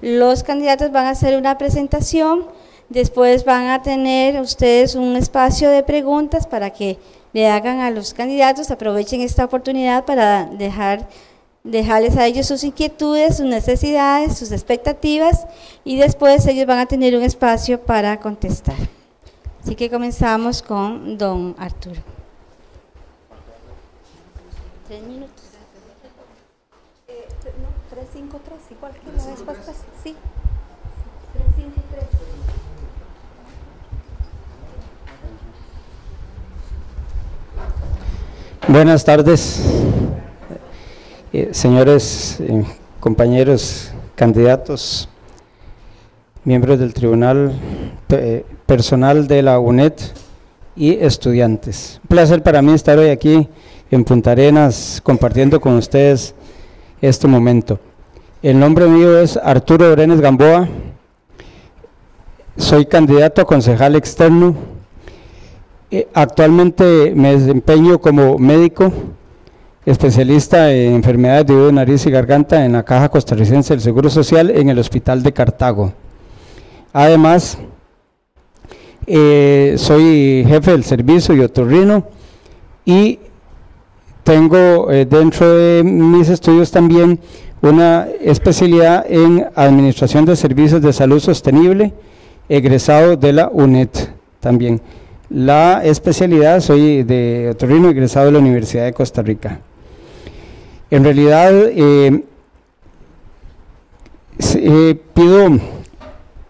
Los candidatos van a hacer una presentación, después van a tener ustedes un espacio de preguntas para que le hagan a los candidatos, aprovechen esta oportunidad para dejar dejarles a ellos sus inquietudes, sus necesidades, sus expectativas y después ellos van a tener un espacio para contestar. Así que comenzamos con don Arturo. Tres minutos. Eh, no, 353, la. Sí. 353. Buenas tardes, eh, señores eh, compañeros candidatos, miembros del tribunal, eh, personal de la UNED y estudiantes. Un placer para mí estar hoy aquí en Punta Arenas compartiendo con ustedes este momento. El nombre mío es Arturo Brenes Gamboa, soy candidato a concejal externo. Eh, actualmente me desempeño como médico especialista en enfermedades de oído, nariz y garganta en la Caja Costarricense del Seguro Social en el Hospital de Cartago. Además, eh, soy jefe del servicio y otorrino y tengo eh, dentro de mis estudios también una especialidad en Administración de Servicios de Salud Sostenible, egresado de la UNED también. La especialidad soy de otorrino egresado de la Universidad de Costa Rica. En realidad, eh, eh, pido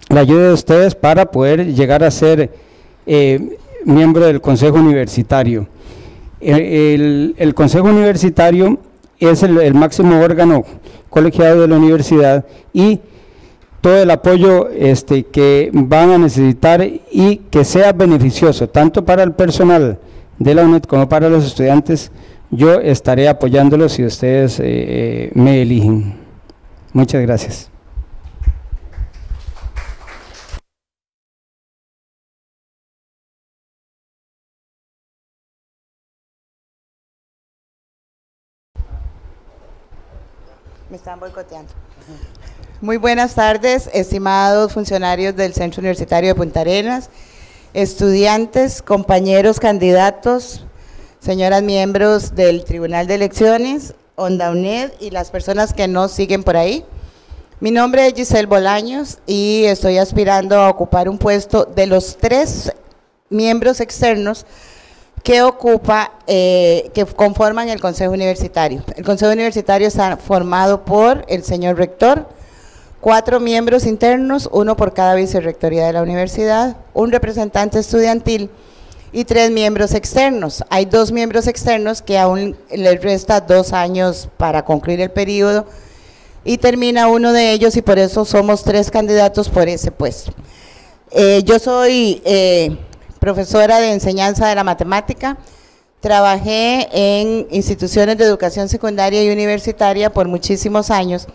la ayuda de ustedes para poder llegar a ser eh, miembro del Consejo Universitario. El, Consejo Universitario es el, máximo órgano colegiado de la universidad y todo el apoyo este, que van a necesitar y que sea beneficioso tanto para el personal de la UNED como para los estudiantes yo estaré apoyándolos si ustedes eh, eh, me eligen. Muchas gracias. Están boicoteando. Muy buenas tardes, estimados funcionarios del Centro Universitario de Punta Arenas, estudiantes, compañeros candidatos, señoras miembros del Tribunal de Elecciones, Onda UNED y las personas que nos siguen por ahí. Mi nombre es Giselle Bolaños y estoy aspirando a ocupar un puesto de los tres miembros externos que ocupa, eh, que conforman el Consejo Universitario. El Consejo Universitario está formado por el señor rector, cuatro miembros internos, uno por cada vicerrectoría de la universidad, un representante estudiantil, y tres miembros externos. Hay dos miembros externos que aún les resta dos años para concluir el periodo y termina uno de ellos y por eso somos tres candidatos por ese puesto. Eh, yo soy eh, profesora de enseñanza de la matemática, trabajé en instituciones de educación secundaria y universitaria por muchísimos años.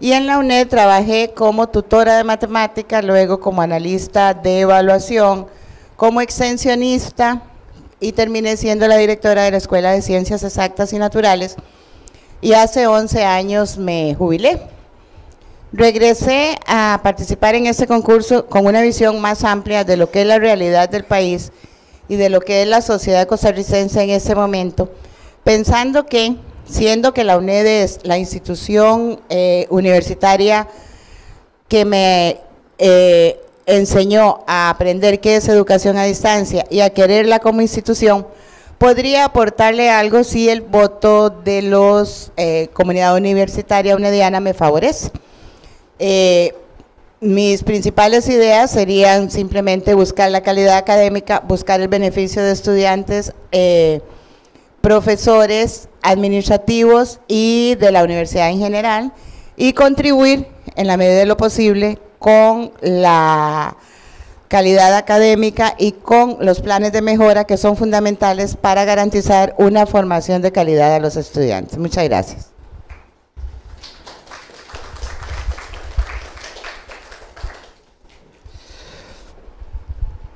Y en la UNED trabajé como tutora de matemática, luego como analista de evaluación, como extensionista y terminé siendo la directora de la Escuela de Ciencias Exactas y Naturales. Y hace 11 años me jubilé. Regresé a participar en este concurso con una visión más amplia de lo que es la realidad del país y de lo que es la sociedad costarricense en este momento, pensando que, siendo que la UNED es la institución eh, universitaria que me eh, enseñó a aprender qué es educación a distancia y a quererla como institución, podría aportarle algo si el voto de los eh, comunidad universitaria unediana me favorece. Eh, mis principales ideas serían simplemente buscar la calidad académica, buscar el beneficio de estudiantes, eh, profesores, administrativos y de la universidad en general y contribuir en la medida de lo posible con la calidad académica y con los planes de mejora que son fundamentales para garantizar una formación de calidad a los estudiantes. Muchas gracias.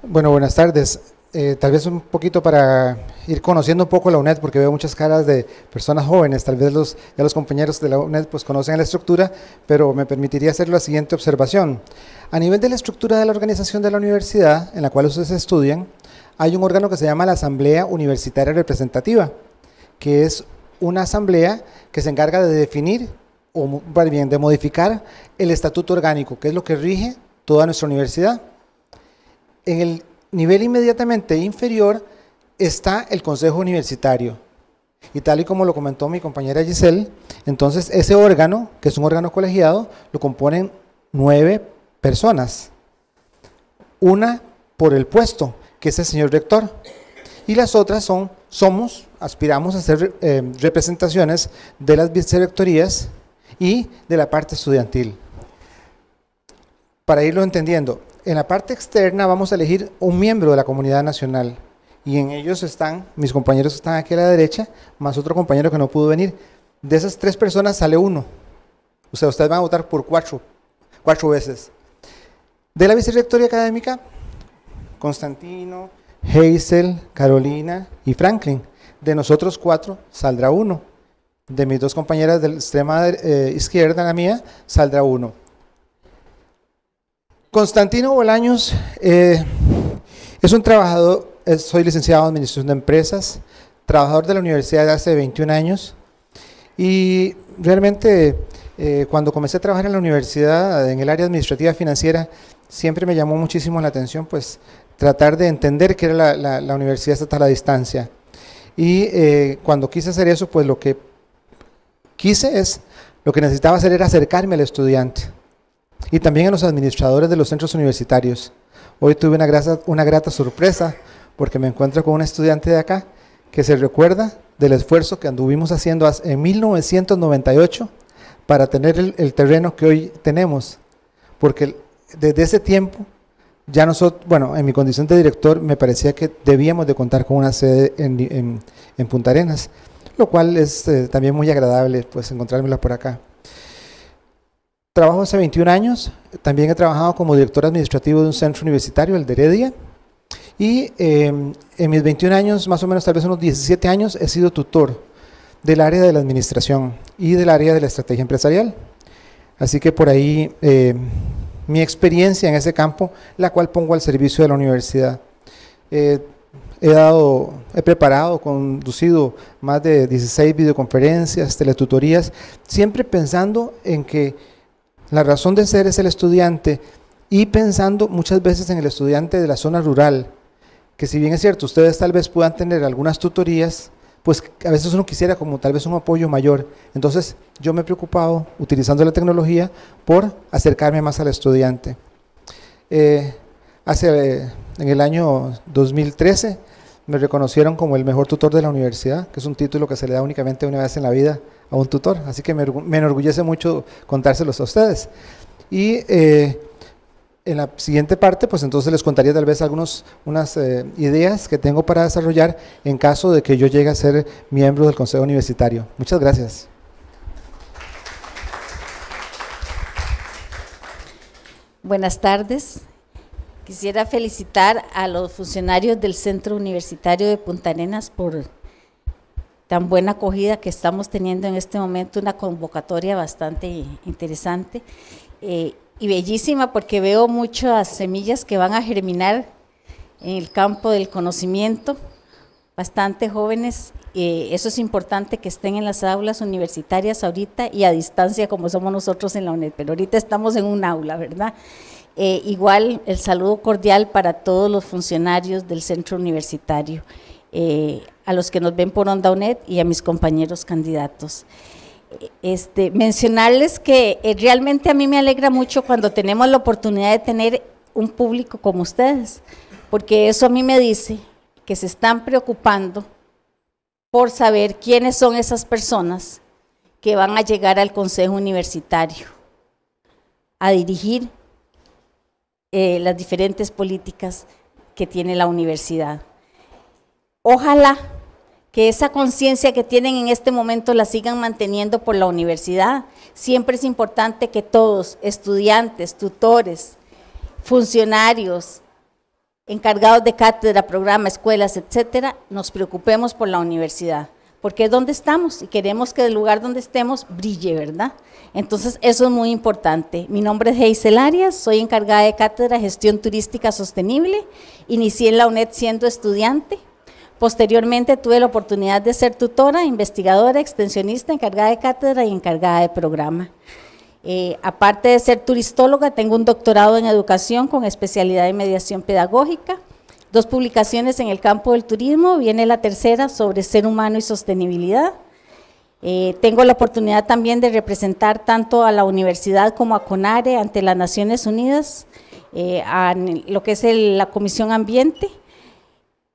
Bueno, buenas tardes. eh, tal vez un poquito para ir conociendo un poco la UNED, porque veo muchas caras de personas jóvenes, tal vez los, ya los compañeros de la UNED pues conocen la estructura, pero me permitiría hacer la siguiente observación. A nivel de la estructura de la organización de la universidad, en la cual ustedes estudian, hay un órgano que se llama la Asamblea Universitaria Representativa, que es una asamblea que se encarga de definir o bien de modificar el estatuto orgánico, que es lo que rige toda nuestra universidad. En el nivel inmediatamente inferior está el Consejo Universitario. Y tal y como lo comentó mi compañera Giselle, entonces ese órgano, que es un órgano colegiado, lo componen nueve personas. Una por el puesto, que es el señor rector. Y las otras son, somos, aspiramos a hacer eh, representaciones de las vicerrectorías y de la parte estudiantil. Para irlo entendiendo, en la parte externa vamos a elegir un miembro de la comunidad nacional y en ellos están, mis compañeros están aquí a la derecha, más otro compañero que no pudo venir. De esas tres personas sale uno. O sea, ustedes van a votar por cuatro, cuatro veces. De la vicerrectoría académica, Constantino, Hazel, Carolina y Franklin. De nosotros cuatro saldrá uno. De mis dos compañeras de la extrema eh, izquierda, la mía, saldrá uno. Constantino Bolaños eh, es un trabajador, soy licenciado en Administración de Empresas, trabajador de la universidad de hace 21 años y realmente eh, cuando comencé a trabajar en la universidad, en el área administrativa financiera, siempre me llamó muchísimo la atención pues tratar de entender qué era la, universidad estatal a la distancia. Y eh, cuando quise hacer eso, pues lo que quise es, lo que necesitaba hacer era acercarme al estudiante y también a los administradores de los centros universitarios. Hoy tuve una grata, una grata sorpresa porque me encuentro con un estudiante de acá que se recuerda del esfuerzo que anduvimos haciendo en 1998 para tener el, terreno que hoy tenemos. Porque desde ese tiempo, ya nosotros, bueno, en mi condición de director me parecía que debíamos de contar con una sede en, Punta Arenas, lo cual es eh, también muy agradable pues encontrármela por acá. Trabajo hace 21 años, también he trabajado como director administrativo de un centro universitario, el de Heredia, y em, en mis 21 años, más o menos tal vez unos 17 años, he sido tutor del área de la administración y del área de la estrategia empresarial. Así que por ahí em, mi experiencia en ese campo, la cual pongo al servicio de la universidad. he dado, he preparado, conducido más de 16 videoconferencias, teletutorías, siempre pensando en que la razón de ser es el estudiante y pensando muchas veces en el estudiante de la zona rural, que si bien es cierto, ustedes tal vez puedan tener algunas tutorías, pues a veces uno quisiera como tal vez un apoyo mayor. Entonces yo me he preocupado, utilizando la tecnología, por acercarme más al estudiante. Eh, hace, en el año 2013 me reconocieron como el mejor tutor de la universidad, que es un título que se le da únicamente una vez en la vida a un tutor, así que me, enorgullece mucho contárselos a ustedes. Y eh, en la siguiente parte, pues entonces les contaría tal vez algunas unas eh, ideas que tengo para desarrollar en caso de que yo llegue a ser miembro del Consejo Universitario. Muchas gracias. Buenas tardes. Quisiera felicitar a los funcionarios del Centro Universitario de Punta Arenas por tan buena acogida que estamos teniendo en este momento, una convocatoria bastante interesante eh, y bellísima porque veo muchas semillas que van a germinar en el campo del conocimiento, bastante jóvenes. Eh, eso es importante que estén en las aulas universitarias ahorita y a distancia como somos nosotros en la UNED, pero ahorita estamos en un aula, ¿verdad? Eh, igual el saludo cordial para todos los funcionarios del centro universitario a los que nos ven por Onda UNED y a mis compañeros candidatos. Este, mencionarles que eh, realmente a mí me alegra mucho cuando tenemos la oportunidad de tener un público como ustedes, porque eso a mí me dice que se están preocupando por saber quiénes son esas personas que van a llegar al Consejo Universitario a dirigir eh, las diferentes políticas que tiene la universidad. Ojalá que esa conciencia que tienen en este momento la sigan manteniendo por la universidad. Siempre es importante que todos, estudiantes, tutores, funcionarios, encargados de cátedra, programa, escuelas, etcétera, nos preocupemos por la universidad, porque es donde estamos y queremos que el lugar donde estemos brille, ¿verdad? Entonces, eso es muy importante. Mi nombre es Geisel Arias, soy encargada de cátedra gestión turística sostenible. Inicié en la UNED siendo estudiante. Posteriormente tuve la oportunidad de ser tutora, investigadora, extensionista, encargada de cátedra y encargada de programa. Eh, aparte de ser turistóloga, tengo un doctorado en educación con especialidad en mediación pedagógica, dos publicaciones en el campo del turismo, viene la tercera sobre ser humano y sostenibilidad. Eh, tengo la oportunidad también de representar tanto a la universidad como a CONARE ante las Naciones Unidas, eh, a lo que es la Comisión Ambiente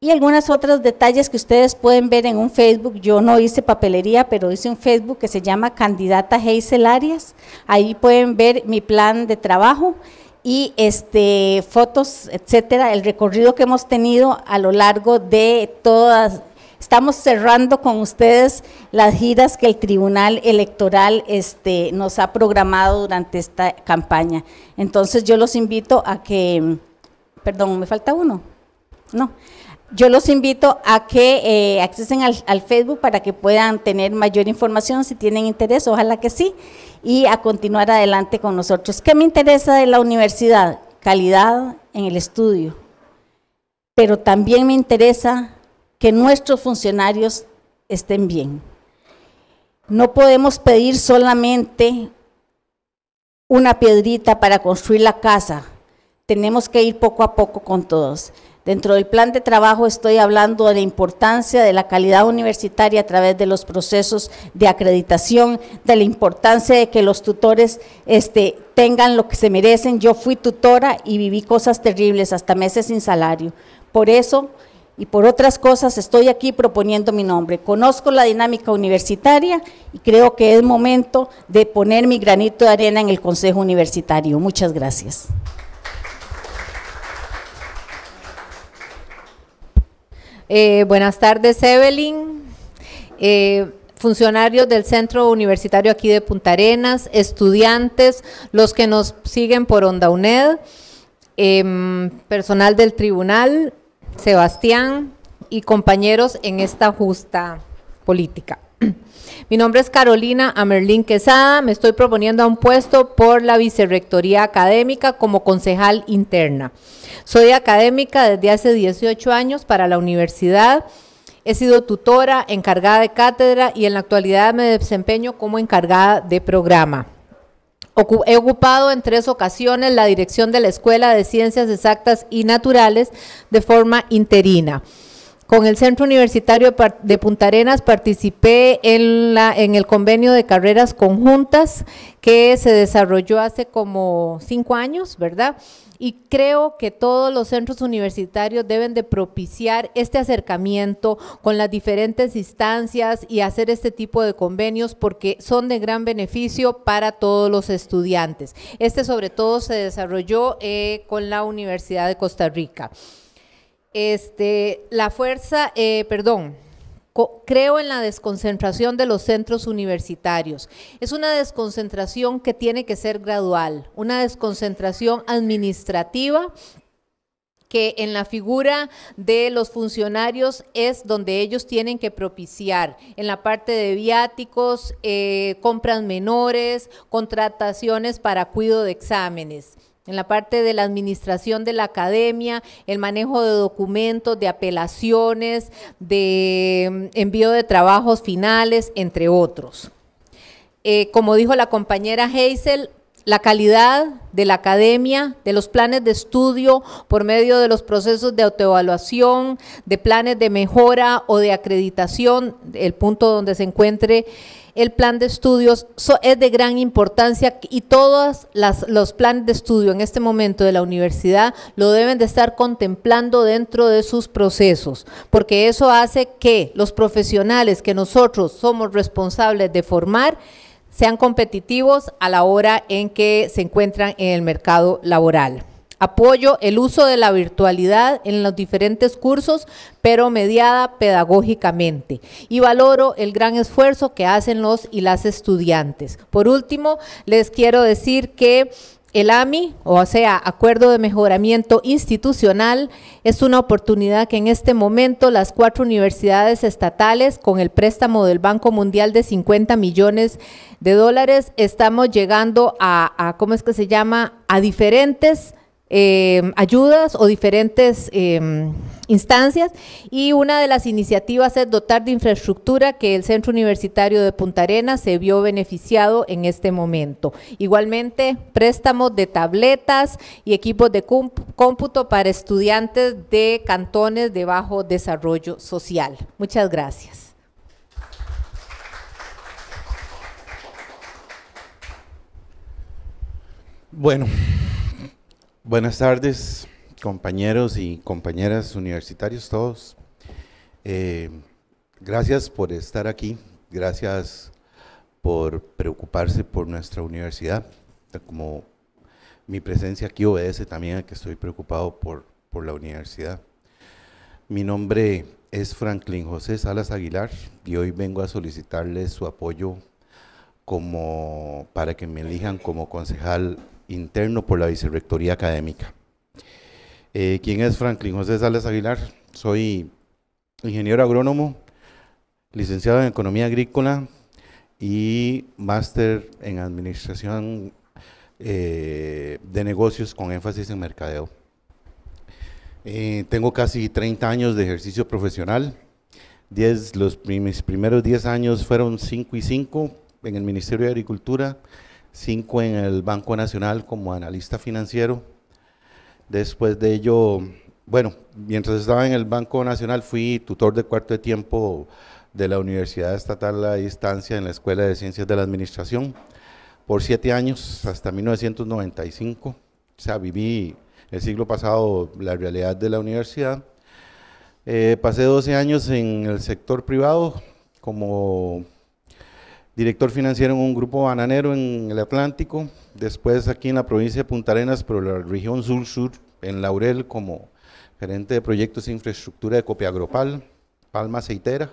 y algunos otros detalles que ustedes pueden ver en un Facebook. Yo no hice papelería, pero hice un Facebook que se llama Candidata Hazel Arias. Ahí pueden ver mi plan de trabajo y este, fotos, etcétera, el recorrido que hemos tenido a lo largo de todas. Estamos cerrando con ustedes las giras que el Tribunal Electoral este, nos ha programado durante esta campaña. Entonces yo los invito a que, perdón, me falta uno. No, yo los invito a que eh, accesen al, Facebook para que puedan tener mayor información si tienen interés, ojalá que sí, y a continuar adelante con nosotros. ¿Qué me interesa de la universidad? Calidad en el estudio, pero también me interesa que nuestros funcionarios estén bien. No podemos pedir solamente una piedrita para construir la casa, tenemos que ir poco a poco con todos. Dentro del plan de trabajo estoy hablando de la importancia de la calidad universitaria a través de los procesos de acreditación, de la importancia de que los tutores este, tengan lo que se merecen. Yo fui tutora y viví cosas terribles, hasta meses sin salario. Por eso y por otras cosas estoy aquí proponiendo mi nombre. Conozco la dinámica universitaria y creo que es momento de poner mi granito de arena en el Consejo Universitario. Muchas gracias. Eh, buenas tardes, Evelyn. Eh, funcionarios del Centro Universitario aquí de Punta Arenas, estudiantes, los que nos siguen por Onda UNED, em, personal del tribunal, Sebastián y compañeros en esta justa política. Mi nombre es Carolina Amerlín Quesada, me estoy proponiendo a un puesto por la Vicerrectoría Académica como concejal interna. Soy académica desde hace 18 años para la universidad. He sido tutora, encargada de cátedra y en la actualidad me desempeño como encargada de programa. He ocupado en tres ocasiones la dirección de la Escuela de Ciencias Exactas y Naturales de forma interina. Con el Centro Universitario de Punta Arenas participé en, la, el convenio de carreras conjuntas que se desarrolló hace como cinco años, ¿verdad? Y creo que todos los centros universitarios deben de propiciar este acercamiento con las diferentes instancias y hacer este tipo de convenios porque son de gran beneficio para todos los estudiantes. Este sobre todo se desarrolló eh, con la Universidad de Costa Rica. Este, la fuerza, eh, perdón, creo en la desconcentración de los centros universitarios. Es una desconcentración que tiene que ser gradual, una desconcentración administrativa que en la figura de los funcionarios es donde ellos tienen que propiciar en la parte de viáticos, eh, compras menores, contrataciones para cuidado de exámenes en la parte de la administración de la academia, el manejo de documentos, de apelaciones, de mm, envío de trabajos finales, entre otros. Eh, como dijo la compañera Hazel, la calidad de la academia, de los planes de estudio por medio de los procesos de autoevaluación, de planes de mejora o de acreditación, el punto donde se encuentre el plan de estudios es de gran importancia y todos los planes de estudio en este momento de la universidad lo deben de estar contemplando dentro de sus procesos, porque eso hace que los profesionales que nosotros somos responsables de formar sean competitivos a la hora en que se encuentran en el mercado laboral. Apoyo el uso de la virtualidad en los diferentes cursos, pero mediada pedagógicamente. Y valoro el gran esfuerzo que hacen los y las estudiantes. Por último, les quiero decir que El AMI, o sea, Acuerdo de Mejoramiento Institucional, es una oportunidad que en este momento las cuatro universidades estatales, con el préstamo del Banco Mundial de 50 millones de dólares, estamos llegando a, ¿cómo es que se llama?, a diferentes eh, ayudas o diferentes eh, instancias y una de las iniciativas es dotar de infraestructura que el Centro Universitario de Punta Arenas se vio beneficiado en este momento. Igualmente, préstamos de tabletas y equipos de cómputo para estudiantes de cantones de bajo desarrollo social. Muchas gracias. Bueno, Buenas tardes, compañeros y compañeras universitarios todos. Eh, gracias por estar aquí, gracias por preocuparse por nuestra universidad. Como mi presencia aquí obedece también a que estoy preocupado por, por la universidad. Mi nombre es Franklin José Salas Aguilar y hoy vengo a solicitarles su apoyo como, para que me elijan como concejal interno por la Vicerrectoría Académica. Eh, ¿Quién es Franklin José Sales Aguilar? Soy ingeniero agrónomo, licenciado en Economía Agrícola y máster en Administración eh, de Negocios con énfasis en mercadeo. Eh, tengo casi 30 años de ejercicio profesional. Diez, los, mis primeros 10 años fueron 5 y 5 en el Ministerio de Agricultura cinco en el Banco Nacional como analista financiero. Después de ello, bueno, mientras estaba en el Banco Nacional fui tutor de cuarto de tiempo de la Universidad Estatal a Distancia en la Escuela de Ciencias de la Administración por siete años, hasta 1995. O sea, viví el siglo pasado la realidad de la universidad. Eh, pasé 12 años en el sector privado como director financiero en un grupo bananero en el Atlántico, después aquí en la provincia de Punta Arenas, pero la región sur-sur, en Laurel como gerente de proyectos de infraestructura de Copiagropal, Palma Aceitera.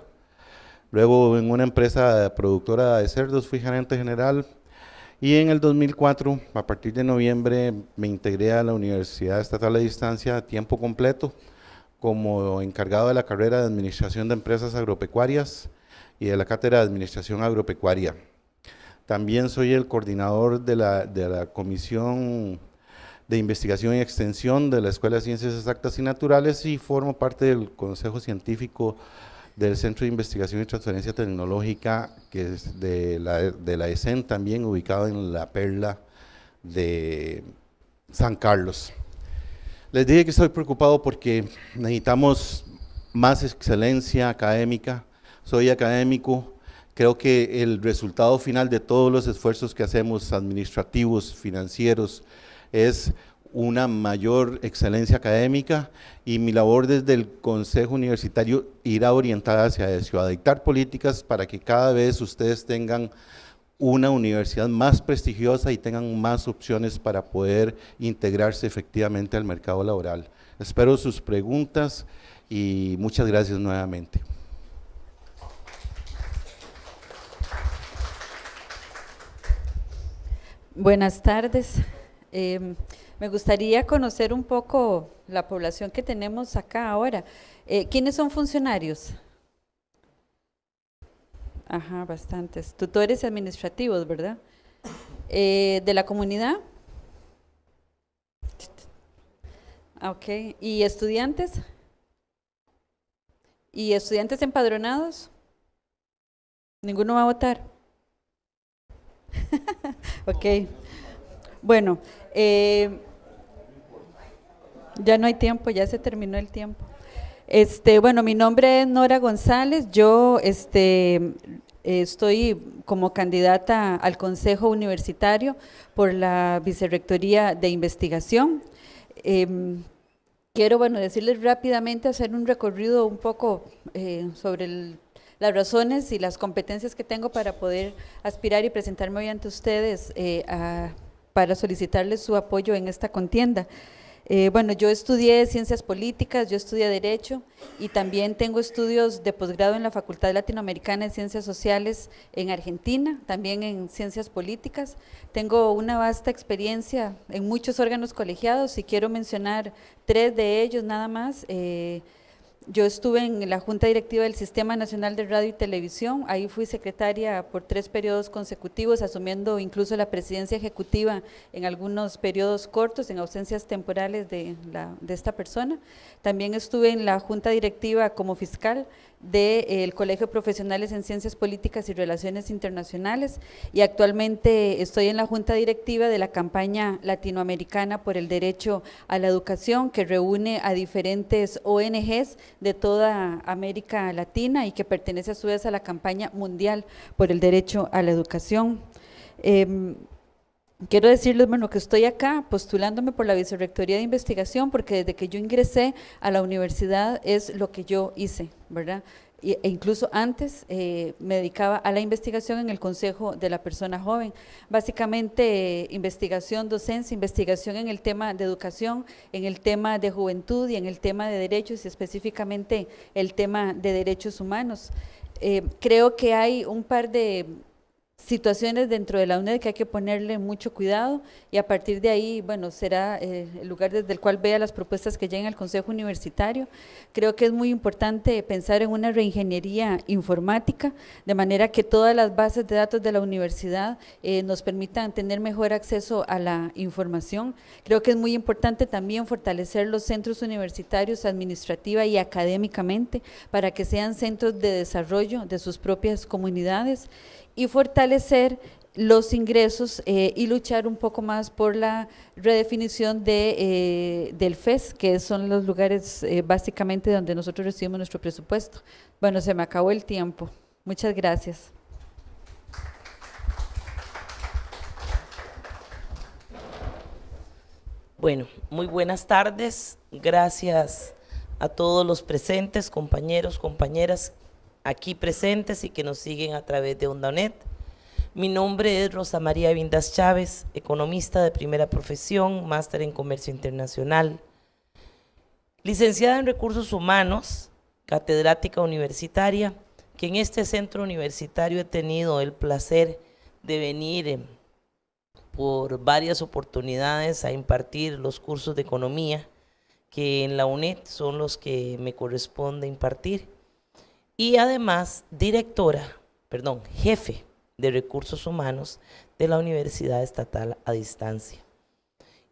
Luego en una empresa productora de cerdos fui gerente general y en el 2004, a partir de noviembre, me integré a la Universidad Estatal de Distancia a tiempo completo como encargado de la carrera de Administración de Empresas Agropecuarias y de la Cátedra de Administración Agropecuaria. También soy el coordinador de la, de la Comisión de Investigación y Extensión de la Escuela de Ciencias Exactas y Naturales y formo parte del Consejo Científico del Centro de Investigación y Transferencia Tecnológica, que es de la, de la ESEN, también ubicado en la Perla de San Carlos. Les dije que estoy preocupado porque necesitamos más excelencia académica, soy académico, creo que el resultado final de todos los esfuerzos que hacemos administrativos, financieros, es una mayor excelencia académica y mi labor desde el Consejo Universitario irá orientada hacia eso, a dictar políticas para que cada vez ustedes tengan una universidad más prestigiosa y tengan más opciones para poder integrarse efectivamente al mercado laboral. Espero sus preguntas y muchas gracias nuevamente. Buenas tardes. Em, me gustaría conocer un poco la población que tenemos acá ahora. Eh, ¿Quiénes son funcionarios? Ajá, bastantes. Tutores administrativos, ¿verdad? Eh, ¿De la comunidad? Ok. ¿Y estudiantes? ¿Y estudiantes empadronados? ¿Ninguno va a votar? ok. Bueno, eh, ya no hay tiempo, ya se terminó el tiempo. Este, bueno, mi nombre es Nora González, yo este, estoy como candidata al Consejo Universitario por la Vicerrectoría de Investigación. Em, quiero, bueno, decirles rápidamente, hacer un recorrido un poco eh, sobre el las razones y las competencias que tengo para poder aspirar y presentarme hoy ante ustedes eh, para solicitarles su apoyo en esta contienda. Eh, bueno, yo estudié ciencias políticas, yo estudié derecho y también tengo estudios de posgrado en la Facultad Latinoamericana de Ciencias Sociales en Argentina, también en ciencias políticas. Tengo una vasta experiencia en muchos órganos colegiados y quiero mencionar tres de ellos nada más. Eh, yo estuve en la Junta Directiva del Sistema Nacional de Radio y Televisión, ahí fui secretaria por tres periodos consecutivos, asumiendo incluso la presidencia ejecutiva en algunos periodos cortos, en ausencias temporales de, la, de esta persona. También estuve en la Junta Directiva como fiscal del eh, Colegio de Profesionales en Ciencias Políticas y Relaciones Internacionales y actualmente estoy en la Junta Directiva de la campaña latinoamericana por el derecho a la educación que reúne a diferentes ONGs de toda América Latina y que pertenece a su vez a la campaña mundial por el derecho a la educación. Em, quiero decirles, bueno, que estoy acá postulándome por la Vicerrectoría de Investigación porque desde que yo ingresé a la universidad es lo que yo hice, ¿verdad? e incluso antes eh, me dedicaba a la investigación en el Consejo de la Persona Joven. Básicamente, investigación, docencia, investigación en el tema de educación, en el tema de juventud y en el tema de derechos y específicamente el tema de derechos humanos. Eh, creo que hay un par de situaciones dentro de la UNED que hay que ponerle mucho cuidado y a partir de ahí, bueno, será eh, el lugar desde el cual vea las propuestas que lleguen al Consejo Universitario. Creo que es muy importante pensar en una reingeniería informática, de manera que todas las bases de datos de la universidad eh, nos permitan tener mejor acceso a la información. Creo que es muy importante también fortalecer los centros universitarios administrativa y académicamente para que sean centros de desarrollo de sus propias comunidades y fortalecer los ingresos eh, y luchar un poco más por la redefinición de, eh, del FES, que son los lugares eh, básicamente donde nosotros recibimos nuestro presupuesto. Bueno, se me acabó el tiempo. Muchas gracias. Bueno, muy buenas tardes. Gracias a todos los presentes, compañeros, compañeras aquí presentes y que nos siguen a través de OndaNet. Mi nombre es Rosa María Vindas Chávez, economista de primera profesión, máster en comercio internacional, licenciada en recursos humanos, catedrática universitaria, que en este centro universitario he tenido el placer de venir eh, por varias oportunidades a impartir los cursos de economía que en la UNED son los que me corresponde impartir y además directora, perdón, jefe de recursos humanos de la Universidad Estatal a Distancia.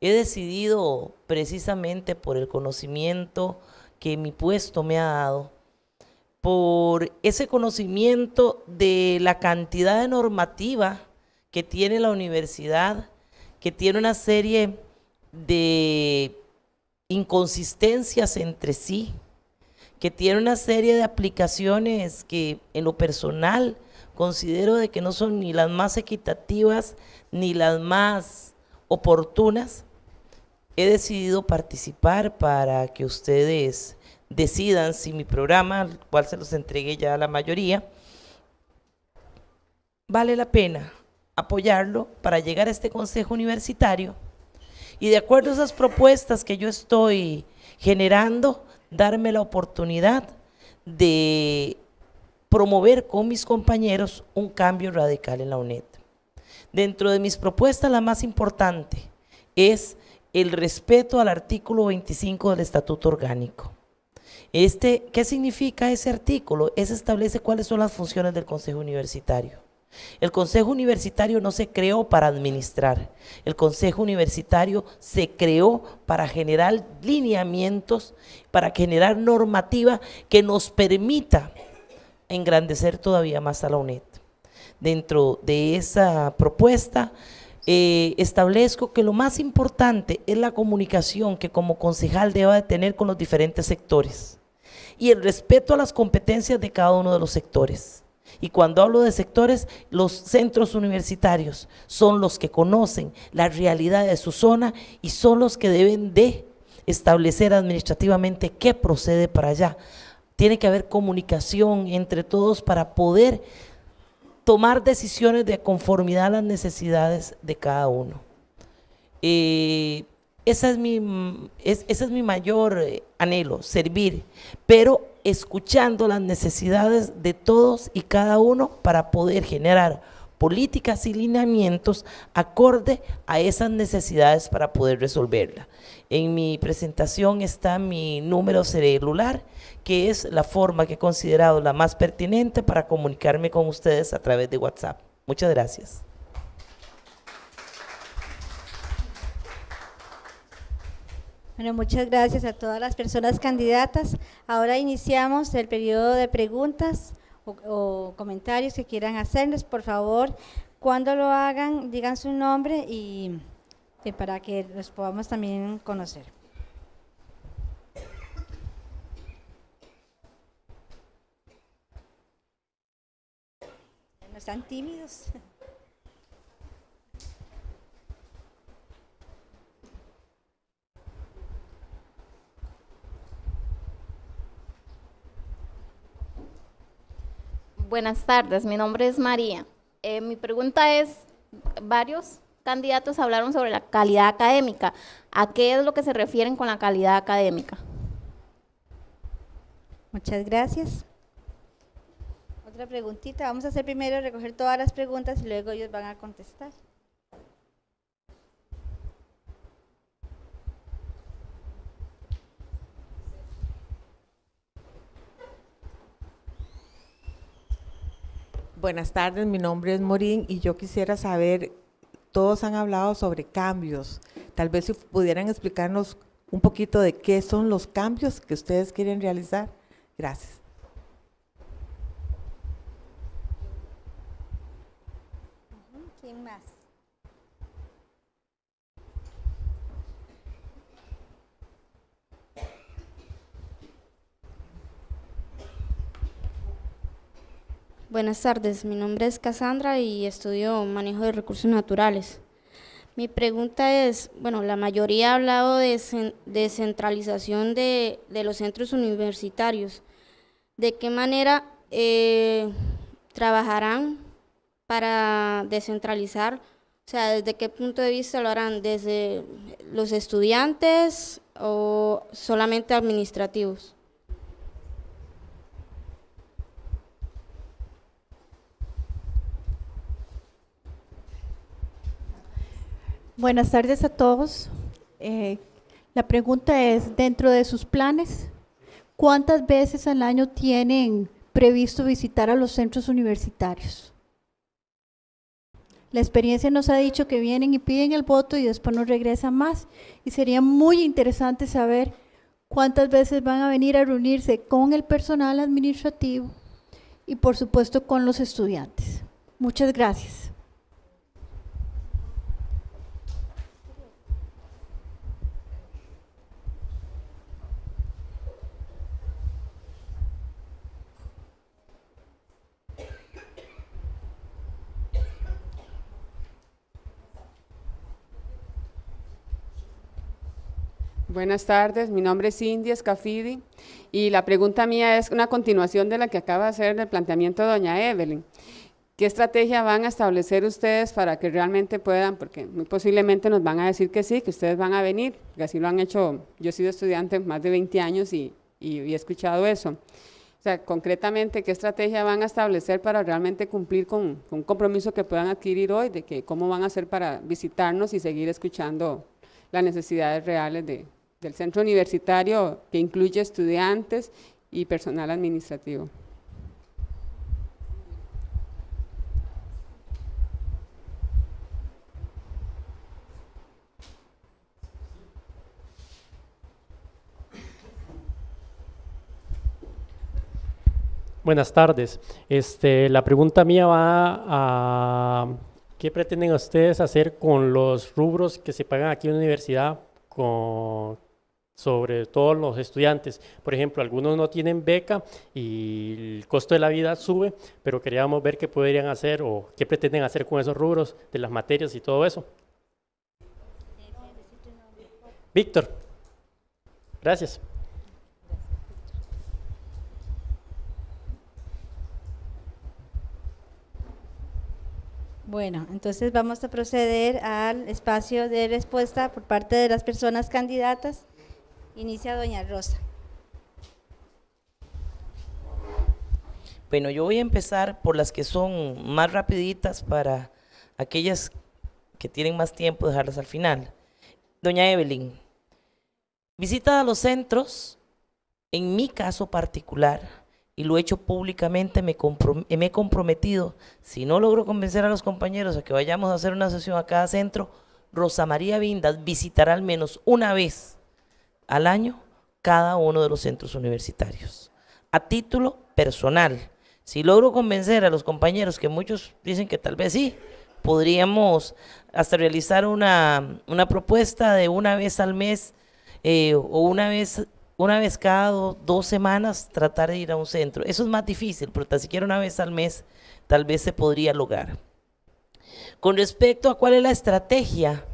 He decidido precisamente por el conocimiento que mi puesto me ha dado, por ese conocimiento de la cantidad de normativa que tiene la universidad, que tiene una serie de inconsistencias entre sí, que tiene una serie de aplicaciones que en lo personal considero de que no son ni las más equitativas ni las más oportunas, he decidido participar para que ustedes decidan si mi programa, al cual se los entregué ya a la mayoría, vale la pena apoyarlo para llegar a este consejo universitario. Y de acuerdo a esas propuestas que yo estoy generando, darme la oportunidad de promover con mis compañeros un cambio radical en la UNED. Dentro de mis propuestas, la más importante es el respeto al artículo 25 del Estatuto Orgánico. Este, ¿Qué significa ese artículo? Es establece cuáles son las funciones del Consejo Universitario. El Consejo Universitario no se creó para administrar, el Consejo Universitario se creó para generar lineamientos, para generar normativa que nos permita engrandecer todavía más a la UNED. Dentro de esa propuesta, eh, establezco que lo más importante es la comunicación que como concejal deba de tener con los diferentes sectores y el respeto a las competencias de cada uno de los sectores. Y cuando hablo de sectores, los centros universitarios son los que conocen la realidad de su zona y son los que deben de establecer administrativamente qué procede para allá. Tiene que haber comunicación entre todos para poder tomar decisiones de conformidad a las necesidades de cada uno. Eh, Esa es mi, es- ese es mi mayor eh, anhelo, servir, pero escuchando las necesidades de todos y cada uno para poder generar políticas y lineamientos acorde a esas necesidades para poder resolverla. En mi presentación está mi número celular, que es la forma que he considerado la más pertinente para comunicarme con ustedes a través de WhatsApp. Muchas gracias. Bueno, muchas gracias a todas las personas candidatas. Ahora iniciamos el periodo de preguntas o, comentarios que quieran hacerles. Por favor, cuando lo hagan, digan su nombre y, y para que los podamos también conocer. No están tímidos. Buenas tardes, mi nombre es María. Eh, mi pregunta es, varios candidatos hablaron sobre la calidad académica. ¿A qué es lo que se refieren con la calidad académica? Muchas gracias. Otra preguntita. Vamos a hacer primero recoger todas las preguntas y luego ellos van a contestar. Buenas tardes, mi nombre es Morín y yo quisiera saber, todos han hablado sobre cambios, tal vez si pudieran explicarnos un poquito de qué son los cambios que ustedes quieren realizar. Gracias. ¿Quién más? Buenas tardes, mi nombre es Cassandra y estudio manejo de recursos naturales. Mi pregunta es, bueno, la mayoría ha hablado de cen- descentralización de, de los centros universitarios. ¿De qué manera eh, trabajarán para descentralizar? O sea, ¿desde qué punto de vista lo harán? ¿Desde los estudiantes o solamente administrativos? Buenas tardes a todos. Eh, la pregunta es, dentro de sus planes, ¿cuántas veces al año tienen previsto visitar a los centros universitarios? La experiencia nos ha dicho que vienen y piden el voto y después no regresan más. Y sería muy interesante saber cuántas veces van a venir a reunirse con el personal administrativo y por supuesto con los estudiantes. Muchas gracias. Buenas tardes, mi nombre es Cindy Escafidi y la pregunta mía es una continuación de la que acaba de hacer el planteamiento de doña Evelyn. ¿Qué estrategia van a establecer ustedes para que realmente puedan, porque muy posiblemente nos van a decir que sí, que ustedes van a venir, que así lo han hecho, yo he sido estudiante más de 20 años y, y- y he escuchado eso. O sea, concretamente, ¿qué estrategia van a establecer para realmente cumplir con, con un compromiso que puedan adquirir hoy, de que cómo van a hacer para visitarnos y seguir escuchando las necesidades reales de- del centro universitario, que incluye estudiantes y personal administrativo? Buenas tardes. Este, la pregunta mía va a ¿qué pretenden ustedes hacer con los rubros que se pagan aquí en la universidad con, sobre todos los estudiantes? Por ejemplo, algunos no tienen beca y el costo de la vida sube, pero queríamos ver qué podrían hacer o qué pretenden hacer con esos rubros de las materias y todo eso. Víctor. Gracias. Bueno, entonces vamos a proceder al espacio de respuesta por parte de las personas candidatas. Inicia doña Rosa. Bueno, yo voy a empezar por las que son más rapiditas para aquellas que tienen más tiempo, dejarlas al final. Doña Evelyn, visita a los centros, en mi caso particular, y lo he hecho públicamente, me, me he comprometido, si no logro convencer a los compañeros a que vayamos a hacer una sesión a cada centro, Rosa María Vindas visitará al menos una vez al año cada uno de los centros universitarios, a título personal. Si logro convencer a los compañeros, que muchos dicen que tal vez sí, podríamos hasta realizar una, propuesta de una vez al mes eh, o una vez, una vez cada dos semanas tratar de ir a un centro. Eso es más difícil, pero tan siquiera una vez al mes tal vez se podría lograr. Con respecto a cuál es la estrategia,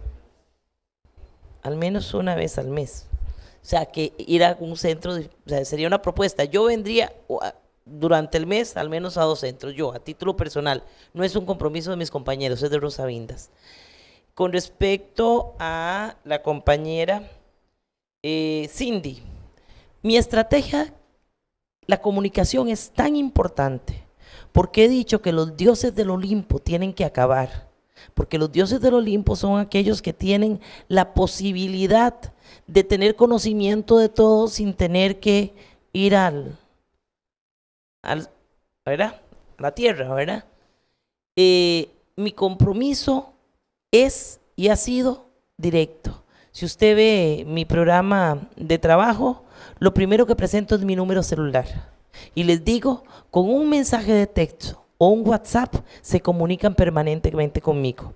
al menos una vez al mes. O sea, que ir a un centro, o sea, sería una propuesta. Yo vendría, durante el mes al menos a dos centros, yo a título personal, no es un compromiso de mis compañeros, es de Rosa Vindas. Con respecto a la compañera eh, Cindy, mi estrategia, la comunicación es tan importante, porque he dicho que los dioses del Olimpo tienen que acabar, porque los dioses del Olimpo son aquellos que tienen la posibilidad de tener conocimiento de todo sin tener que ir al, ¿verdad? la tierra, ¿verdad? Eh, mi compromiso es y ha sido directo. Si usted ve mi programa de trabajo, lo primero que presento es mi número celular. Y les digo, con un mensaje de texto o un WhatsApp se comunican permanentemente conmigo.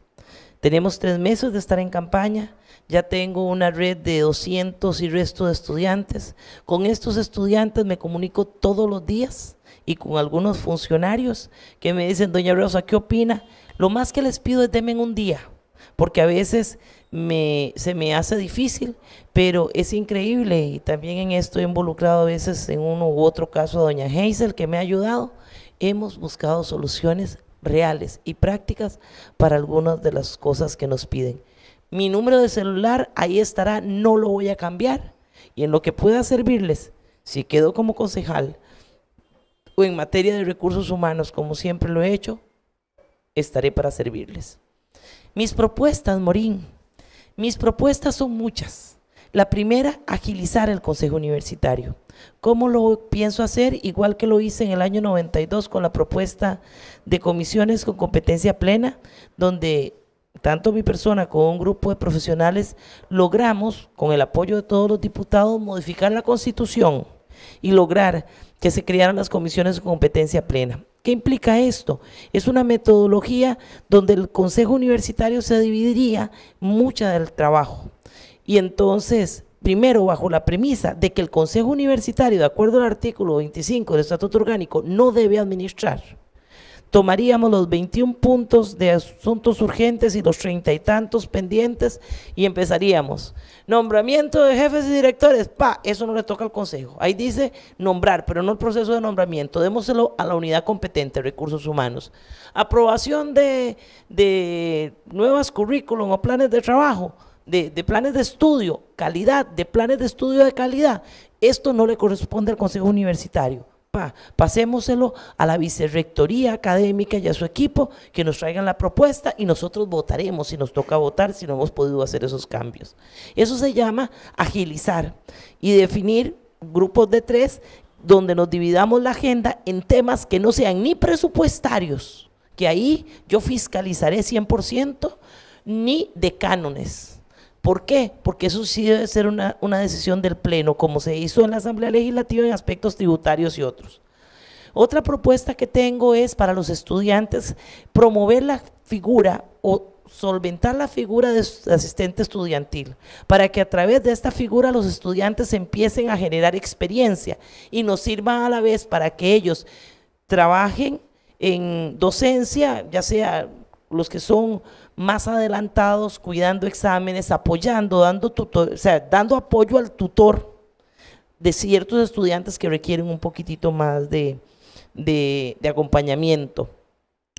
Tenemos tres meses de estar en campaña, ya tengo una red de 200 y resto de estudiantes. Con estos estudiantes me comunico todos los días y con algunos funcionarios que me dicen, doña Rosa, ¿qué opina? Lo más que les pido es denme un día, porque a veces me, se me hace difícil, pero es increíble y también en esto he involucrado a veces en uno u otro caso a doña Hazel que me ha ayudado. Hemos buscado soluciones reales y prácticas para algunas de las cosas que nos piden. Mi número de celular ahí estará, no lo voy a cambiar. Y en lo que pueda servirles, si quedo como concejal, en materia de recursos humanos, como siempre lo he hecho, estaré para servirles. Mis propuestas, Morín, mis propuestas son muchas. La primera, agilizar el Consejo Universitario. ¿Cómo lo pienso hacer? Igual que lo hice en el año 92 con la propuesta de comisiones con competencia plena, donde tanto mi persona como un grupo de profesionales logramos, con el apoyo de todos los diputados, modificar la constitución y lograr que se crearan las comisiones de competencia plena. ¿Qué implica esto? Es una metodología donde el Consejo Universitario se dividiría mucha del trabajo. Y entonces, primero, bajo la premisa de que el Consejo Universitario, de acuerdo al artículo 25 del Estatuto Orgánico, no debe administrar tomaríamos los 21 puntos de asuntos urgentes y los treinta y tantos pendientes y empezaríamos. Nombramiento de jefes y directores, pa, eso no le toca al consejo. Ahí dice nombrar, pero no el proceso de nombramiento, démoselo a la unidad competente, recursos humanos. Aprobación de, de nuevas currículum o planes de trabajo, de, planes de estudio, calidad, de planes de estudio de calidad. Esto no le corresponde al consejo universitario pasémoselo a la vicerrectoría académica y a su equipo que nos traigan la propuesta y nosotros votaremos si nos toca votar si no hemos podido hacer esos cambios. Eso se llama agilizar y definir grupos de tres donde nos dividamos la agenda en temas que no sean ni presupuestarios, que ahí yo fiscalizaré 100%, ni de cánones ¿Por qué? Porque eso sí debe ser una, decisión del Pleno, como se hizo en la Asamblea Legislativa en aspectos tributarios y otros. Otra propuesta que tengo es para los estudiantes promover la figura o solventar la figura de asistente estudiantil, para que a través de esta figura los estudiantes empiecen a generar experiencia y nos sirvan a la vez para que ellos trabajen en docencia, ya sea los que son más adelantados, cuidando exámenes, apoyando, dando, tutor, o sea, dando apoyo al tutor de ciertos estudiantes que requieren un poquitito más de, de acompañamiento.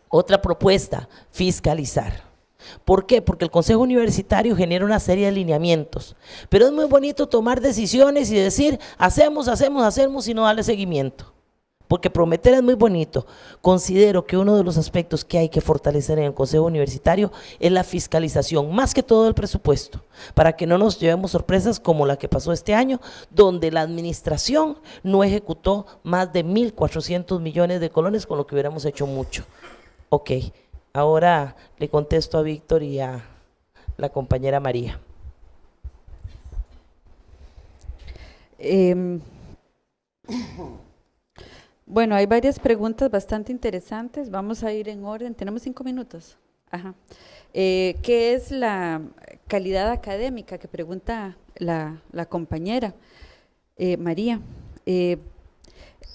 Otra propuesta, fiscalizar. ¿Por qué? Porque el Consejo Universitario genera una serie de lineamientos. Pero es muy bonito tomar decisiones y decir, hacemos, hacemos, hacemos y no darle seguimiento. Porque prometer es muy bonito. Considero que uno de los aspectos que hay que fortalecer en el Consejo Universitario es la fiscalización, más que todo el presupuesto, para que no nos llevemos sorpresas como la que pasó este año, donde la administración no ejecutó más de 1.400 millones de colones, con lo que hubiéramos hecho mucho. Ok, ahora le contesto a Víctor y a la compañera María. Em, bueno, hay varias preguntas bastante interesantes. Vamos a ir en orden. Tenemos cinco minutos. Ajá. Eh, ¿Qué es la calidad académica que pregunta la, compañera eh, María? Eh,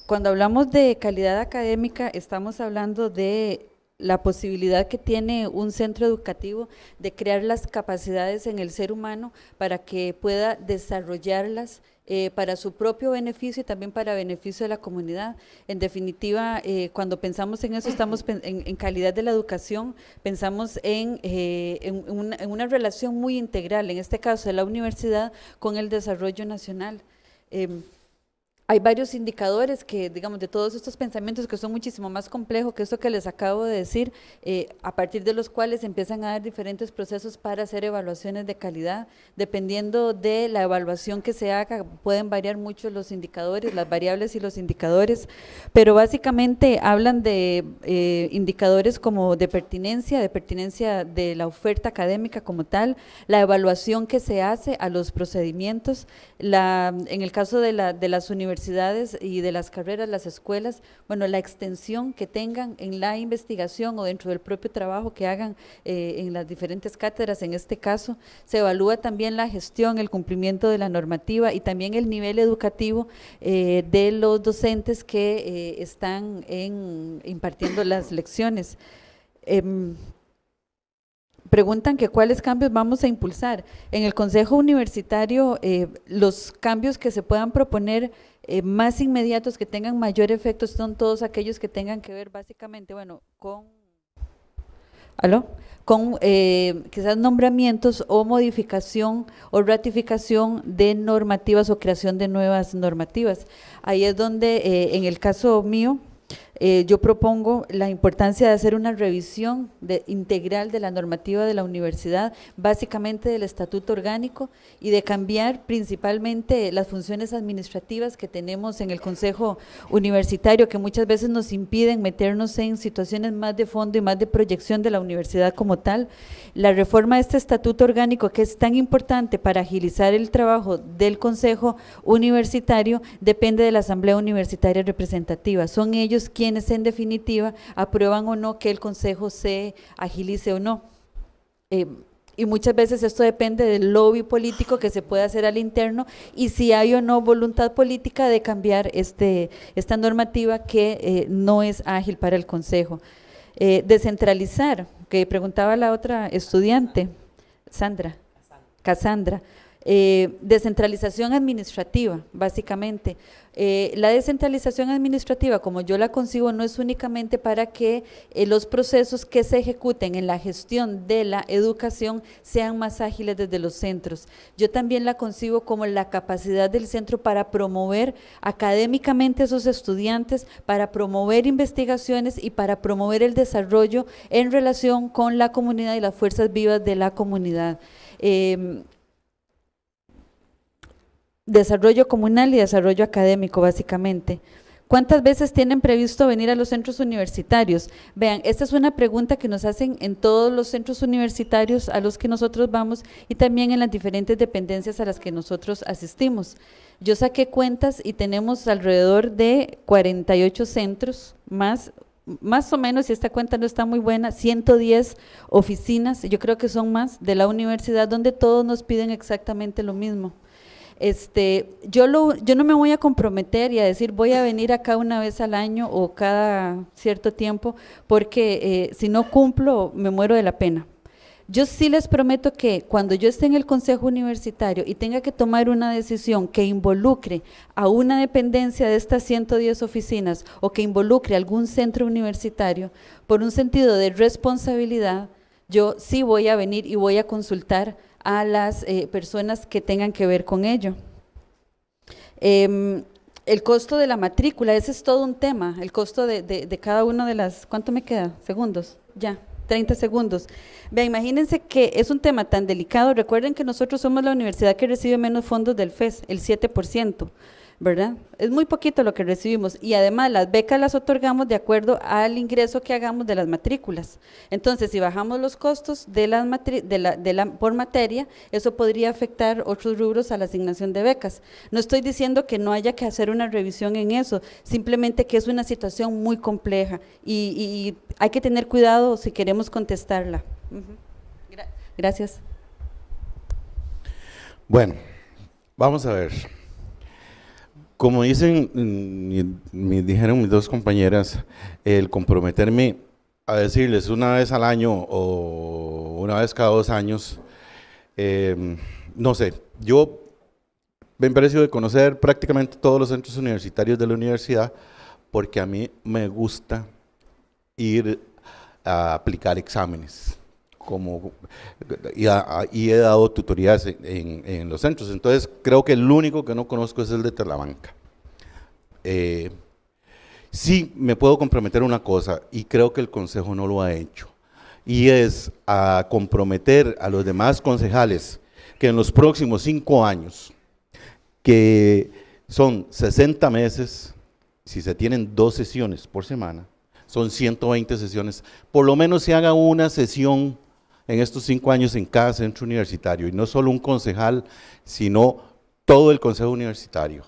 cuando hablamos de calidad académica, estamos hablando de la posibilidad que tiene un centro educativo de crear las capacidades en el ser humano para que pueda desarrollarlas eh, para su propio beneficio y también para beneficio de la comunidad. En definitiva, eh, cuando pensamos en eso, estamos en, calidad de la educación, pensamos en, eh, en, una, en, una, relación muy integral, en este caso de la universidad, con el desarrollo nacional. Hay varios indicadores que, digamos, de todos estos pensamientos que son muchísimo más complejos que esto que les acabo de decir, eh, a partir de los cuales empiezan a dar diferentes procesos para hacer evaluaciones de calidad. Dependiendo de la evaluación que se haga, pueden variar mucho los indicadores, las variables y los indicadores, pero básicamente hablan de eh, indicadores como de pertinencia, de pertinencia de la oferta académica como tal, la evaluación que se hace a los procedimientos, en el caso de las universidades, y de las carreras, las escuelas, bueno, la extensión que tengan en la investigación o dentro del propio trabajo que hagan eh, en las diferentes cátedras, en este caso, se evalúa también la gestión, el cumplimiento de la normativa y también el nivel educativo eh, de los docentes que eh, están en, impartiendo las lecciones. Em, preguntan que cuáles cambios vamos a impulsar. En el Consejo Universitario, los cambios que se puedan proponer eh, más inmediatos que tengan mayor efecto son todos aquellos que tengan que ver básicamente, bueno, con, ¿aló? con eh, quizás nombramientos o modificación o ratificación de normativas o creación de nuevas normativas. Ahí es donde, eh, en el caso mío, eh, yo propongo la importancia de hacer una revisión integral de la normativa de la universidad, básicamente del estatuto orgánico, y de cambiar principalmente las funciones administrativas que tenemos en el Consejo Universitario, que muchas veces nos impiden meternos en situaciones más de fondo y más de proyección de la universidad como tal. La reforma de este estatuto orgánico, que es tan importante para agilizar el trabajo del Consejo Universitario, depende de la Asamblea Universitaria Representativa. Son ellos quienes en definitiva aprueban o no que el Consejo se agilice o no. Eh, y muchas veces esto depende del lobby político que se puede hacer al interno y si hay o no voluntad política de cambiar este, esta normativa que eh, no es ágil para el Consejo. Eh, descentralizar, que preguntaba la otra estudiante, Sandra, Cassandra. Descentralización administrativa, básicamente. Eh, la descentralización administrativa, como yo la consigo, no es únicamente para que eh, los procesos que se ejecuten en la gestión de la educación sean más ágiles desde los centros. Yo también la consigo como la capacidad del centro para promover académicamente a sus estudiantes, para promover investigaciones y para promover el desarrollo en relación con la comunidad y las fuerzas vivas de la comunidad. Em, desarrollo comunal y desarrollo académico, básicamente. ¿Cuántas veces tienen previsto venir a los centros universitarios? Vean, esta es una pregunta que nos hacen en todos los centros universitarios a los que nosotros vamos y también en las diferentes dependencias a las que nosotros asistimos. Yo saqué cuentas y tenemos alrededor de 48 centros más más o menos, si esta cuenta no está muy buena, 110 oficinas, yo creo que son más, de la universidad donde todos nos piden exactamente lo mismo. Este, yo, no me voy a comprometer y a decir voy a venir acá una vez al año o cada cierto tiempo, porque eh, si no cumplo me muero de la pena. Yo sí les prometo que cuando yo esté en el consejo universitario y tenga que tomar una decisión que involucre a una dependencia de estas 110 oficinas o que involucre algún centro universitario, por un sentido de responsabilidad, yo sí voy a venir y voy a consultar a las eh, personas que tengan que ver con ello. Em, el costo de la matrícula, ese es todo un tema, el costo de, de cada una de las, ¿cuánto me queda? Segundos, ya. 30 segundos. Vean, imagínense que es un tema tan delicado. Recuerden que nosotros somos la universidad que recibe menos fondos del FES, el 7%. ¿Verdad? Es muy poquito lo que recibimos y además las becas las otorgamos de acuerdo al ingreso que hagamos de las matrículas. Entonces, si bajamos los costos de de la, de la, por materia, eso podría afectar otros rubros a la asignación de becas. No estoy diciendo que no haya que hacer una revisión en eso, simplemente que es una situación muy compleja y, hay que tener cuidado si queremos contestarla. Gracias. Bueno, vamos a ver. Como dicen, mm, me dijeron mis dos compañeras, el comprometerme a decirles una vez al año o una vez cada dos años, em, no sé, yo me parecido de conocer prácticamente todos los centros universitarios de la universidad porque a mí me gusta ir a aplicar exámenes como, y, he dado tutorías en, los centros. Entonces, creo que el único que no conozco es el de Talamanca. Eh, sí, me puedo comprometer una cosa, y creo que el Consejo no lo ha hecho, y es a comprometer a los demás concejales que en los próximos cinco años, que son 60 meses, si se tienen dos sesiones por semana, son 120 sesiones, por lo menos se haga una sesión en estos cinco años en cada centro universitario, y no solo un concejal, sino todo el consejo universitario,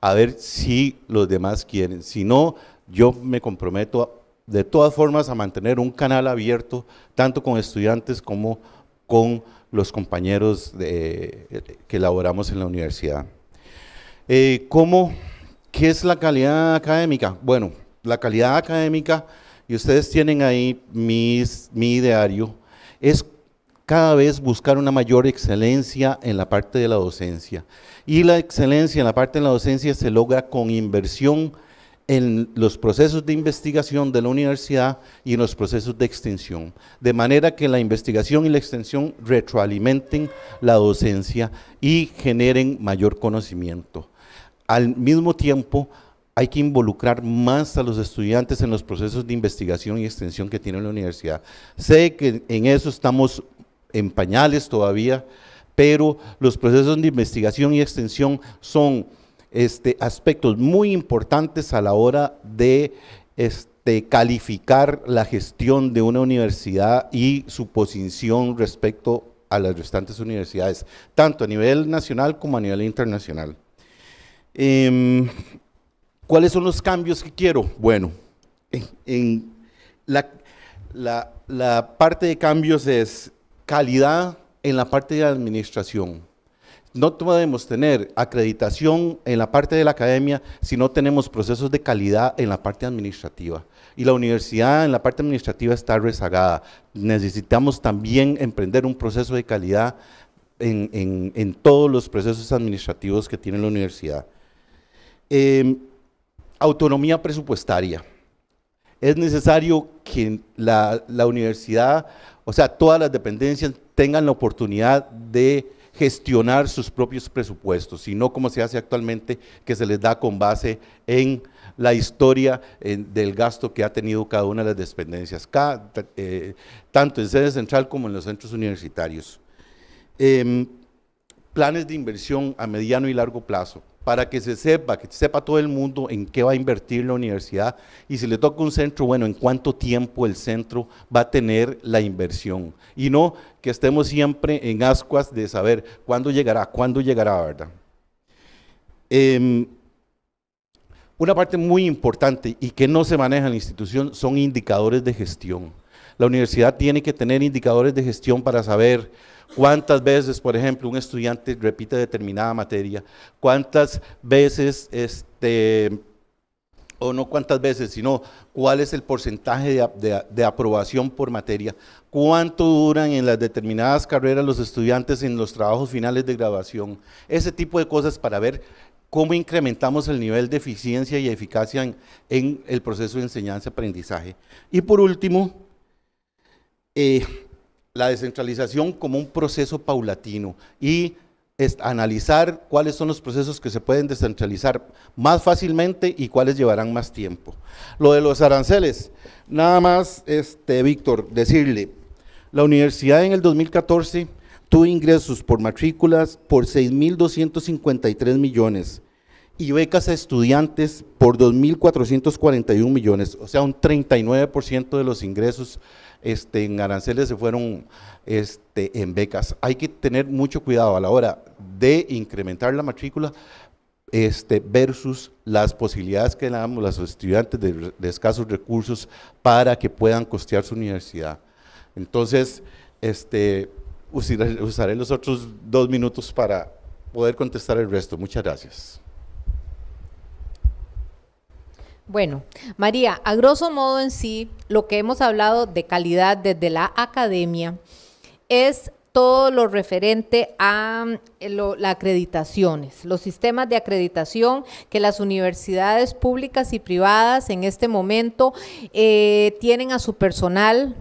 a ver si los demás quieren. Si no, yo me comprometo de todas formas a mantener un canal abierto, tanto con estudiantes como con los compañeros que elaboramos en la universidad. Eh, ¿cómo, ¿Qué es la calidad académica? Bueno, la calidad académica, y ustedes tienen ahí mis, mi ideario, es cada vez buscar una mayor excelencia en la parte de la docencia. Y la excelencia en la parte de la docencia se logra con inversión en los procesos de investigación de la universidad y en los procesos de extensión, de manera que la investigación y la extensión retroalimenten la docencia y generen mayor conocimiento. Al mismo tiempo, hay que involucrar más a los estudiantes en los procesos de investigación y extensión que tiene la universidad. Sé que en eso estamos en pañales todavía, pero los procesos de investigación y extensión son este, aspectos muy importantes a la hora de este, calificar la gestión de una universidad y su posición respecto a las restantes universidades, tanto a nivel nacional como a nivel internacional. Em, ¿Cuáles son los cambios que quiero? Bueno, en, la, parte de cambios es calidad en la parte de administración. No podemos tener acreditación en la parte de la academia si no tenemos procesos de calidad en la parte administrativa. Y la universidad en la parte administrativa está rezagada. Necesitamos también emprender un proceso de calidad en, todos los procesos administrativos que tiene la universidad. Eh, autonomía presupuestaria. Es necesario que la, universidad, o sea, todas las dependencias tengan la oportunidad de gestionar sus propios presupuestos, y no como se hace actualmente, que se les da con base en la historia del gasto que ha tenido cada una de las dependencias, eh, tanto en sede central como en los centros universitarios. Em, planes de inversión a mediano y largo plazo para que se sepa, que sepa todo el mundo en qué va a invertir la universidad y si le toca un centro, bueno, en cuánto tiempo el centro va a tener la inversión y no que estemos siempre en ascuas de saber cuándo llegará, cuándo llegará, ¿verdad? Em, una parte muy importante y que no se maneja en la institución son indicadores de gestión. La universidad tiene que tener indicadores de gestión para saber cuántas veces, por ejemplo, un estudiante repite determinada materia, cuántas veces este, o no cuántas veces, sino cuál es el porcentaje de, de, aprobación por materia, cuánto duran en las determinadas carreras los estudiantes en los trabajos finales de graduación, ese tipo de cosas para ver cómo incrementamos el nivel de eficiencia y eficacia en, en el proceso de enseñanza-aprendizaje. Y por último, eh, la descentralización como un proceso paulatino y analizar cuáles son los procesos que se pueden descentralizar más fácilmente y cuáles llevarán más tiempo. Lo de los aranceles, nada más, este, Víctor, decirle, la universidad en el 2014 tuvo ingresos por matrículas por 6.253 millones y becas a estudiantes por 2.441 millones, o sea, un 39% de los ingresos este, en aranceles se fueron este, en becas. Hay que tener mucho cuidado a la hora de incrementar la matrícula este, versus las posibilidades que le damos a los estudiantes de, de, escasos recursos para que puedan costear su universidad. Entonces, este, usaré, los otros dos minutos para poder contestar el resto. Muchas gracias. Bueno, María, a grosso modo en sí, lo que hemos hablado de calidad desde la academia es todo lo referente a lo, las acreditaciones, los sistemas de acreditación que las universidades públicas y privadas en este momento eh, tienen a su personal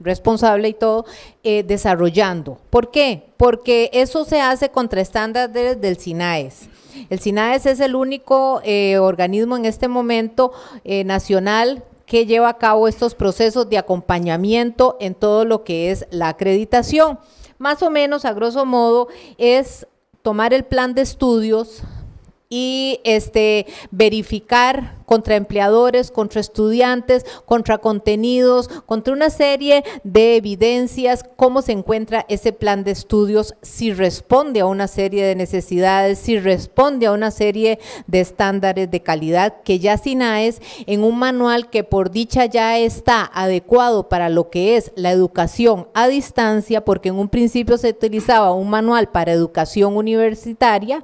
responsable y todo, eh, desarrollando. ¿Por qué? Porque eso se hace contra estándares del SINAES. El SINAES es el único eh, organismo en este momento eh, nacional que lleva a cabo estos procesos de acompañamiento en todo lo que es la acreditación. Más o menos, a grosso modo, es tomar el plan de estudios y este, verificar contra empleadores, contra estudiantes, contra contenidos, contra una serie de evidencias, cómo se encuentra ese plan de estudios, si responde a una serie de necesidades, si responde a una serie de estándares de calidad que ya SINAES en un manual que por dicha ya está adecuado para lo que es la educación a distancia, porque en un principio se utilizaba un manual para educación universitaria,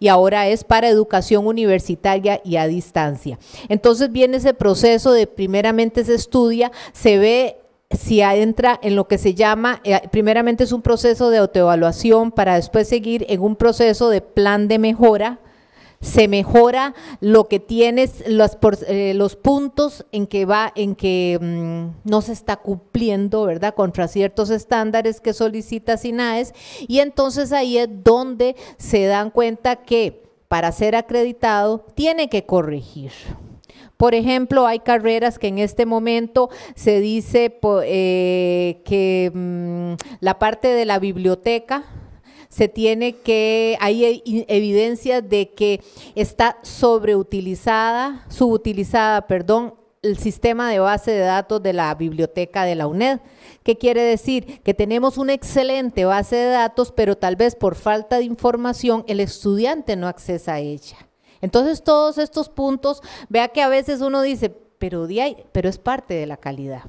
y ahora es para educación universitaria y a distancia. Entonces viene ese proceso de primeramente se estudia, se ve si entra en lo que se llama, eh, primeramente es un proceso de autoevaluación para después seguir en un proceso de plan de mejora, se mejora lo que tienes, los, eh, los puntos en que va, en que mmm, no se está cumpliendo, ¿verdad? Contra ciertos estándares que solicita SINAES y entonces ahí es donde se dan cuenta que para ser acreditado tiene que corregir. Por ejemplo, hay carreras que en este momento se dice eh, que mmm, la parte de la biblioteca, se tiene que, hay evidencias de que está sobreutilizada, subutilizada, perdón, el sistema de base de datos de la biblioteca de la UNED. ¿Qué quiere decir? Que tenemos una excelente base de datos, pero tal vez por falta de información el estudiante no accesa a ella. Entonces todos estos puntos, vea que a veces uno dice, pero, pero es parte de la calidad.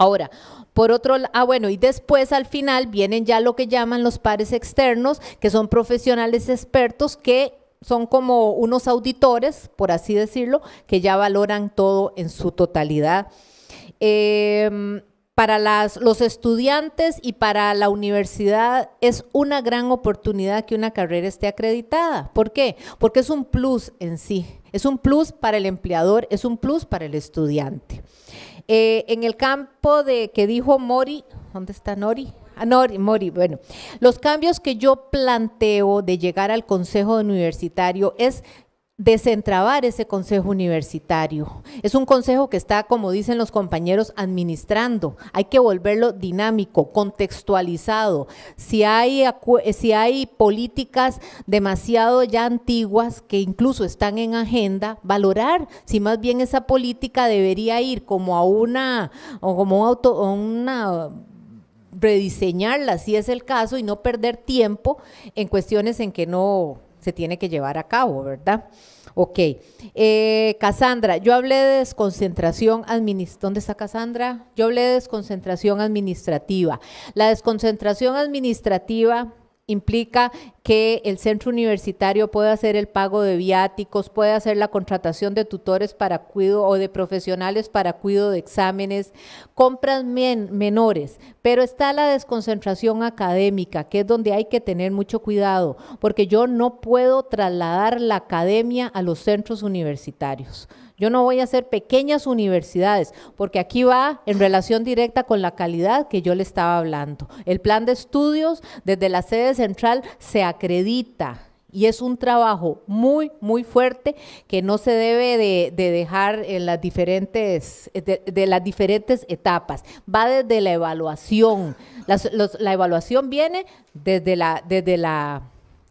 Ahora, por otro lado, ah bueno, y después al final vienen ya lo que llaman los pares externos, que son profesionales expertos que son como unos auditores, por así decirlo, que ya valoran todo en su totalidad. Eh, para las, los estudiantes y para la universidad es una gran oportunidad que una carrera esté acreditada. ¿Por qué? Porque es un plus en sí. Es un plus para el empleador, es un plus para el estudiante. Eh, en el campo de que dijo Mori, ¿dónde está Nori? Ah, Nori, Mori, bueno, los cambios que yo planteo de llegar al consejo universitario es desentrabar ese consejo universitario. Es un consejo que está, como dicen los compañeros, administrando. Hay que volverlo dinámico, contextualizado. Si hay, si hay políticas demasiado ya antiguas que incluso están en agenda, valorar si más bien esa política debería ir como a una, o como auto, a una rediseñarla si es el caso y no perder tiempo en cuestiones en que no se tiene que llevar a cabo, ¿verdad? Ok. Eh, Cassandra, yo hablé de desconcentración administrativa. ¿Dónde está Cassandra? Yo hablé de desconcentración administrativa. La desconcentración administrativa implica que el centro universitario puede hacer el pago de viáticos, puede hacer la contratación de tutores para cuidado o de profesionales para cuidado de exámenes, compras menores, pero está la desconcentración académica, que es donde hay que tener mucho cuidado, porque yo no puedo trasladar la academia a los centros universitarios. Yo no voy a hacer pequeñas universidades, porque aquí va en relación directa con la calidad que yo le estaba hablando. El plan de estudios desde la sede central se acredita y es un trabajo muy, muy fuerte que no se debe de, dejar en las diferentes, de, las diferentes etapas. Va desde la evaluación. la evaluación viene desde la, desde la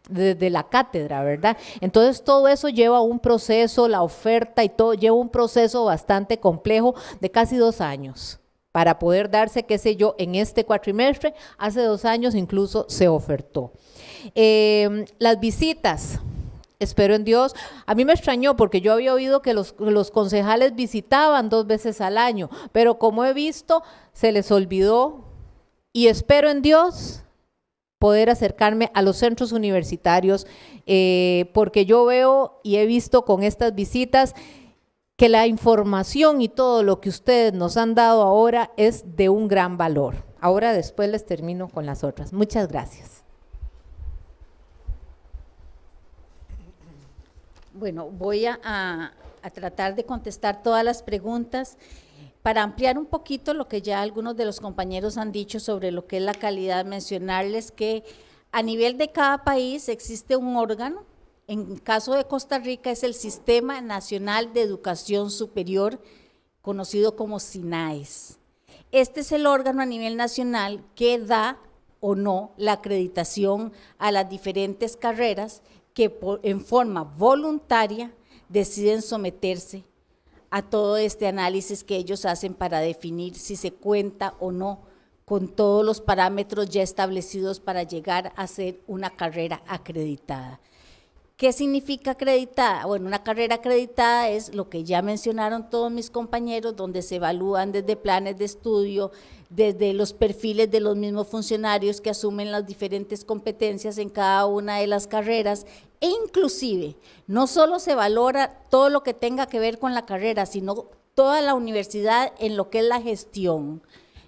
desde la cátedra, ¿verdad? Entonces todo eso lleva un proceso, la oferta y todo lleva un proceso bastante complejo de casi dos años para poder darse, qué sé yo, en este cuatrimestre, hace dos años incluso se ofertó. Em, las visitas, espero en Dios. A mí me extrañó porque yo había oído que los, los, concejales visitaban dos veces al año, pero como he visto, se les olvidó y espero en Dios poder acercarme a los centros universitarios, eh, porque yo veo y he visto con estas visitas que la información y todo lo que ustedes nos han dado ahora es de un gran valor. Ahora después les termino con las otras. Muchas gracias. Bueno, voy a, a tratar de contestar todas las preguntas para ampliar un poquito lo que ya algunos de los compañeros han dicho sobre lo que es la calidad, mencionarles que a nivel de cada país existe un órgano, en caso de Costa Rica es el Sistema Nacional de Educación Superior, conocido como SINAES. Este es el órgano a nivel nacional que da o no la acreditación a las diferentes carreras que en forma voluntaria deciden someterse a todo este análisis que ellos hacen para definir si se cuenta o no con todos los parámetros ya establecidos para llegar a ser una carrera acreditada. ¿Qué significa acreditada? Bueno, una carrera acreditada es lo que ya mencionaron todos mis compañeros, donde se evalúan desde planes de estudio, desde los perfiles de los mismos funcionarios que asumen las diferentes competencias en cada una de las carreras e inclusive no solo se valora todo lo que tenga que ver con la carrera, sino toda la universidad en lo que es la gestión.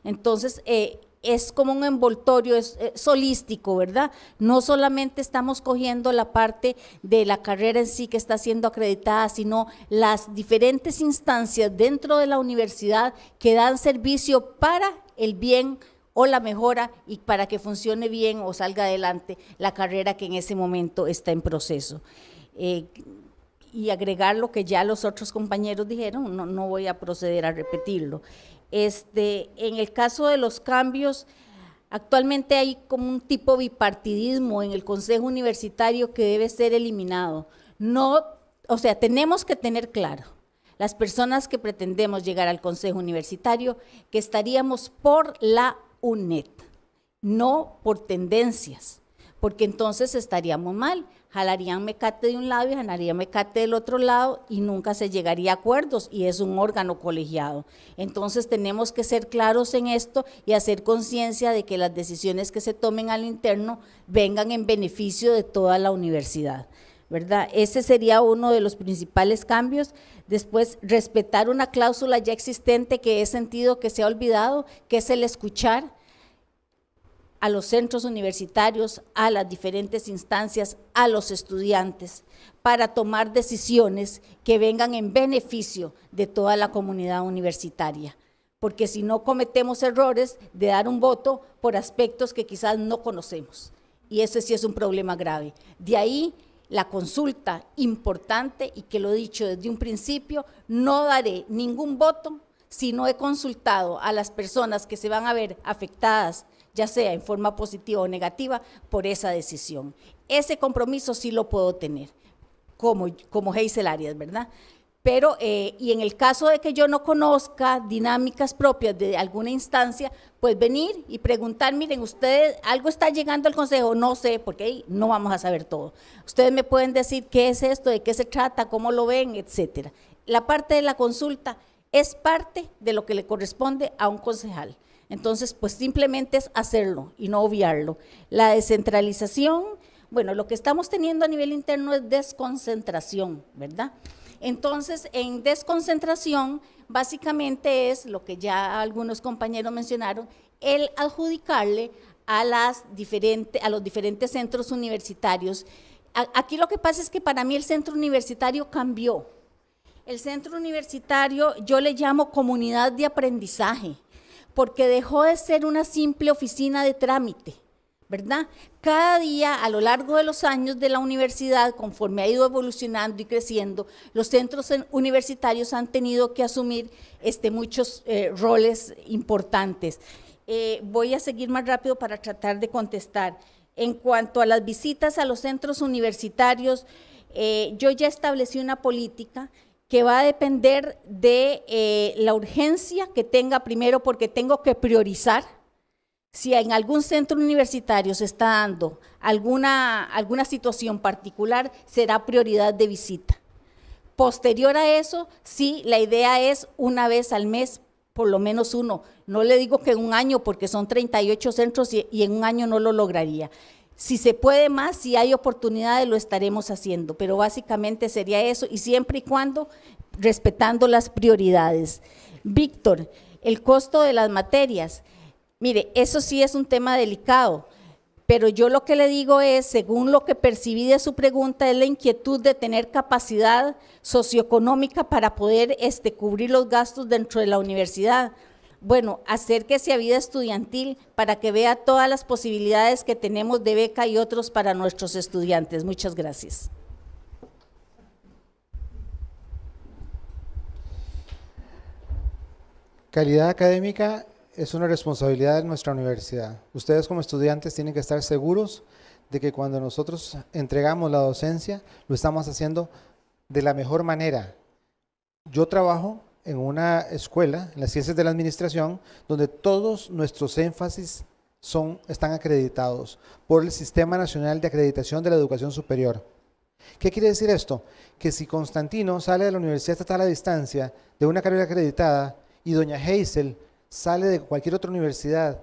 Entonces, eh, es como un envoltorio, es, holístico, ¿verdad? No solamente estamos cogiendo la parte de la carrera en sí que está siendo acreditada, sino las diferentes instancias dentro de la universidad que dan servicio para el bien o la mejora y para que funcione bien o salga adelante la carrera que en ese momento está en proceso. Eh, y agregar lo que ya los otros compañeros dijeron, no, no voy a proceder a repetirlo. Este, en el caso de los cambios, actualmente hay como un tipo bipartidismo en el Consejo Universitario que debe ser eliminado. No, o sea, tenemos que tener claro, las personas que pretendemos llegar al Consejo Universitario, que estaríamos por la UNED, no por tendencias, porque entonces estaríamos mal jalarían mecate de un lado y jalarían mecate del otro lado y nunca se llegaría a acuerdos y es un órgano colegiado. Entonces tenemos que ser claros en esto y hacer conciencia de que las decisiones que se tomen al interno vengan en beneficio de toda la universidad. ¿Verdad? Ese sería uno de los principales cambios. Después, respetar una cláusula ya existente que he sentido que se ha olvidado, que es el escuchar a los centros universitarios, a las diferentes instancias, a los estudiantes, para tomar decisiones que vengan en beneficio de toda la comunidad universitaria. Porque si no cometemos errores de dar un voto por aspectos que quizás no conocemos. Y ese sí es un problema grave. De ahí la consulta importante y que lo he dicho desde un principio, no daré ningún voto si no he consultado a las personas que se van a ver afectadas ya sea en forma positiva o negativa, por esa decisión. Ese compromiso sí lo puedo tener, como, como Hazel Arias, ¿verdad? Pero, eh, y en el caso de que yo no conozca dinámicas propias de alguna instancia, pues venir y preguntar, miren, ustedes, algo está llegando al consejo, no sé, porque ahí no vamos a saber todo. Ustedes me pueden decir qué es esto, de qué se trata, cómo lo ven, etcétera. La parte de la consulta es parte de lo que le corresponde a un concejal. Entonces, pues simplemente es hacerlo y no obviarlo. La descentralización, Bueno, lo que estamos teniendo a nivel interno es desconcentración, ¿verdad? Entonces, en desconcentración, básicamente es lo que ya algunos compañeros mencionaron, el adjudicarle a, las a los diferentes centros universitarios. aquí lo que pasa es que para mí el centro universitario cambió. El centro universitario yo le llamo comunidad de aprendizaje, porque dejó de ser una simple oficina de trámite ¿verdad? Cada día a lo largo de los años de la universidad, conforme ha ido evolucionando y creciendo, los centros universitarios han tenido que asumir este, muchos eh, roles importantes. Eh, voy a seguir más rápido para tratar de contestar. En cuanto a las visitas a los centros universitarios, eh, yo ya establecí una política que va a depender de la urgencia que tenga primero porque tengo que priorizar si en algún centro universitario se está dando alguna, alguna situación particular, será prioridad de visita. Posterior a eso, sí, la idea es una vez al mes, por lo menos uno. No le digo que en un año, porque son 38 centros y, y en un año no lo lograría. Si se puede más, si hay oportunidades, lo estaremos haciendo, pero básicamente sería eso y siempre y cuando respetando las prioridades. Víctor, el costo de las materias. Mire, eso sí es un tema delicado, pero yo lo que le digo es, según lo que percibí de su pregunta, es la inquietud de tener capacidad socioeconómica para poder este, cubrir los gastos dentro de la universidad. Bueno, acérquese a vida estudiantil para que vea todas las posibilidades que tenemos de beca y otros para nuestros estudiantes. Muchas gracias. Calidad académica es una responsabilidad de nuestra universidad. Ustedes como estudiantes tienen que estar seguros de que cuando nosotros entregamos la docencia, lo estamos haciendo de la mejor manera. Yo trabajo en una escuela, en las ciencias de la administración, donde todos nuestros énfasis son, están acreditados por el Sistema Nacional de Acreditación de la Educación Superior. ¿Qué quiere decir esto? Que si Constantino sale de la Universidad Estatal a distancia de una carrera acreditada y doña Hazel sale de cualquier otra universidad,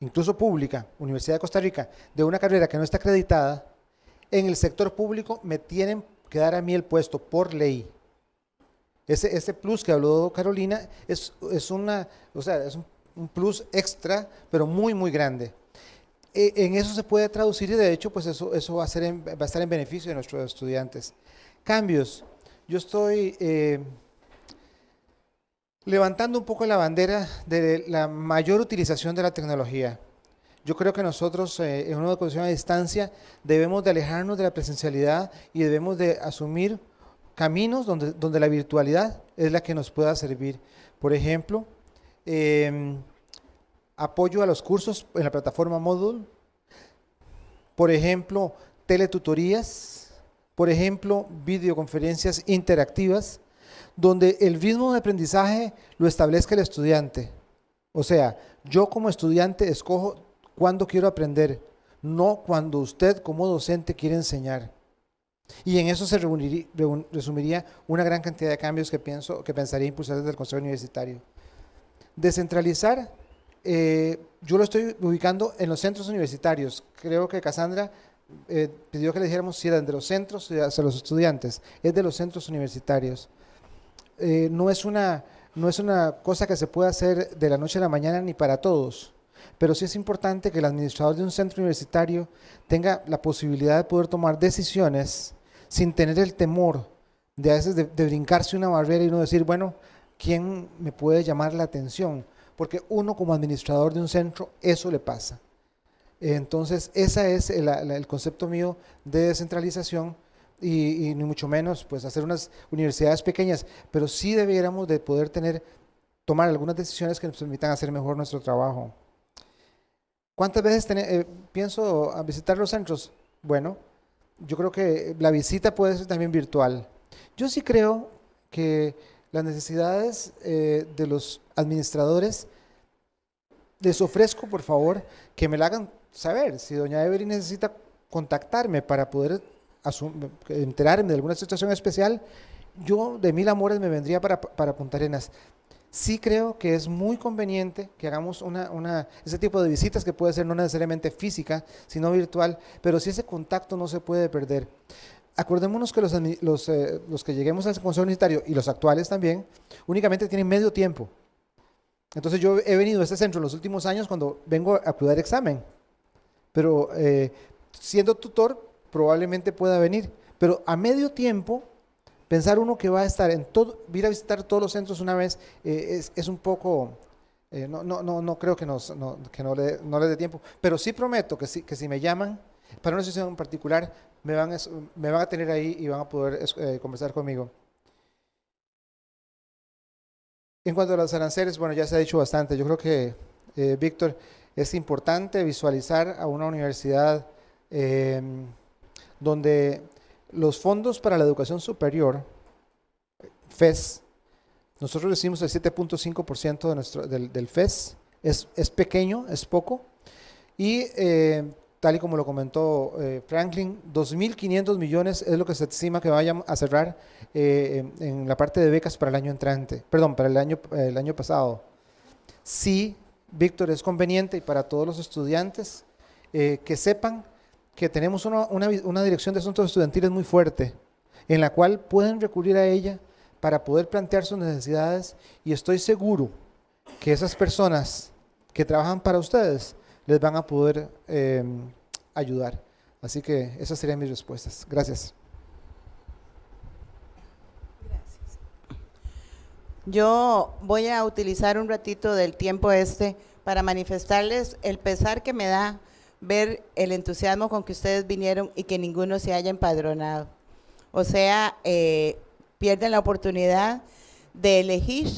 incluso pública, Universidad de Costa Rica, de una carrera que no está acreditada, en el sector público me tienen que dar a mí el puesto por ley. Ese, plus que habló Carolina es, es una, o sea, es un, plus extra, pero muy, muy grande. E, en eso se puede traducir y de hecho, pues eso, eso va, a ser va a estar en beneficio de nuestros estudiantes. Cambios. Yo estoy eh, levantando un poco la bandera de la mayor utilización de la tecnología. Yo creo que nosotros eh, en una educación a distancia debemos de alejarnos de la presencialidad y debemos de asumir caminos donde, donde la virtualidad es la que nos pueda servir. Por ejemplo, em, apoyo a los cursos en la plataforma Moodle, por ejemplo, teletutorías, por ejemplo, videoconferencias interactivas, donde el de aprendizaje lo establezca el estudiante. O sea, yo como estudiante escojo cuándo quiero aprender, no cuando usted como docente quiere enseñar. Y en eso se resumiría una gran cantidad de cambios que, pienso, que pensaría impulsar desde el Consejo Universitario. Descentralizar, eh, yo lo estoy ubicando en los centros universitarios. Creo que Cassandra eh, pidió que le dijéramos si eran de los centros hacia los estudiantes. Es de los centros universitarios. Eh, no, es una, no es una cosa que se pueda hacer de la noche a la mañana ni para todos, pero sí es importante que el administrador de un centro universitario tenga la posibilidad de poder tomar decisiones sin tener el temor de a veces de, brincarse una barrera y no decir, bueno, ¿quién me puede llamar la atención? Porque uno como administrador de un centro, eso le pasa. Entonces, ese es el concepto mío de descentralización y, ni mucho menos pues hacer unas universidades pequeñas, pero sí debiéramos de poder tener, tomar algunas decisiones que nos permitan hacer mejor nuestro trabajo. ¿Cuántas veces eh, pienso a visitar los centros? Bueno, yo creo que la visita puede ser también virtual. Yo sí creo que las necesidades eh, de los administradores, les ofrezco por favor que me la hagan saber. Si doña Evelyn necesita contactarme para poder enterarme de alguna situación especial, yo de mil amores me vendría para, para Punta Arenas. sí creo que es muy conveniente que hagamos una, una, ese tipo de visitas que puede ser no necesariamente física, sino virtual, pero si ese contacto no se puede perder. Acordémonos que los, los, eh, los que lleguemos al Consejo Universitario y los actuales también, únicamente tienen medio tiempo. Entonces yo he venido a este centro en los últimos años cuando vengo a cuidar examen, pero eh, siendo tutor probablemente pueda venir, pero a medio tiempo pensar uno que va a estar en todo, ir a visitar todos los centros una vez eh, es, es, un poco, eh, no, no, no, no, creo que, nos, no, que no, le, no le dé tiempo, pero sí prometo que si, que si me llaman para una sesión en particular, me van, a, me van a tener ahí y van a poder eh, conversar conmigo. En cuanto a los aranceles, bueno, ya se ha dicho bastante. Yo creo que, Víctor, es importante visualizar a una universidad eh, donde los fondos para la educación superior, FES, nosotros recibimos el 7.5% de del, del, FES, es, es, pequeño, es poco, y eh, tal y como lo comentó eh, Franklin, 2.500 millones es lo que se estima que vayan a cerrar eh, en, en, la parte de becas para el año entrante, perdón, para el año, el año pasado. Sí, Víctor, es conveniente y para todos los estudiantes que sepan que tenemos una, una, dirección de asuntos estudiantiles muy fuerte, en la cual pueden recurrir a ella para poder plantear sus necesidades y estoy seguro que esas personas que trabajan para ustedes les van a poder eh, ayudar. Así que esas serían mis respuestas. Gracias. Gracias. Yo voy a utilizar un ratito del tiempo este para manifestarles el pesar que me da ver el entusiasmo con que ustedes vinieron y que ninguno se haya empadronado. O sea, eh, pierden la oportunidad de elegir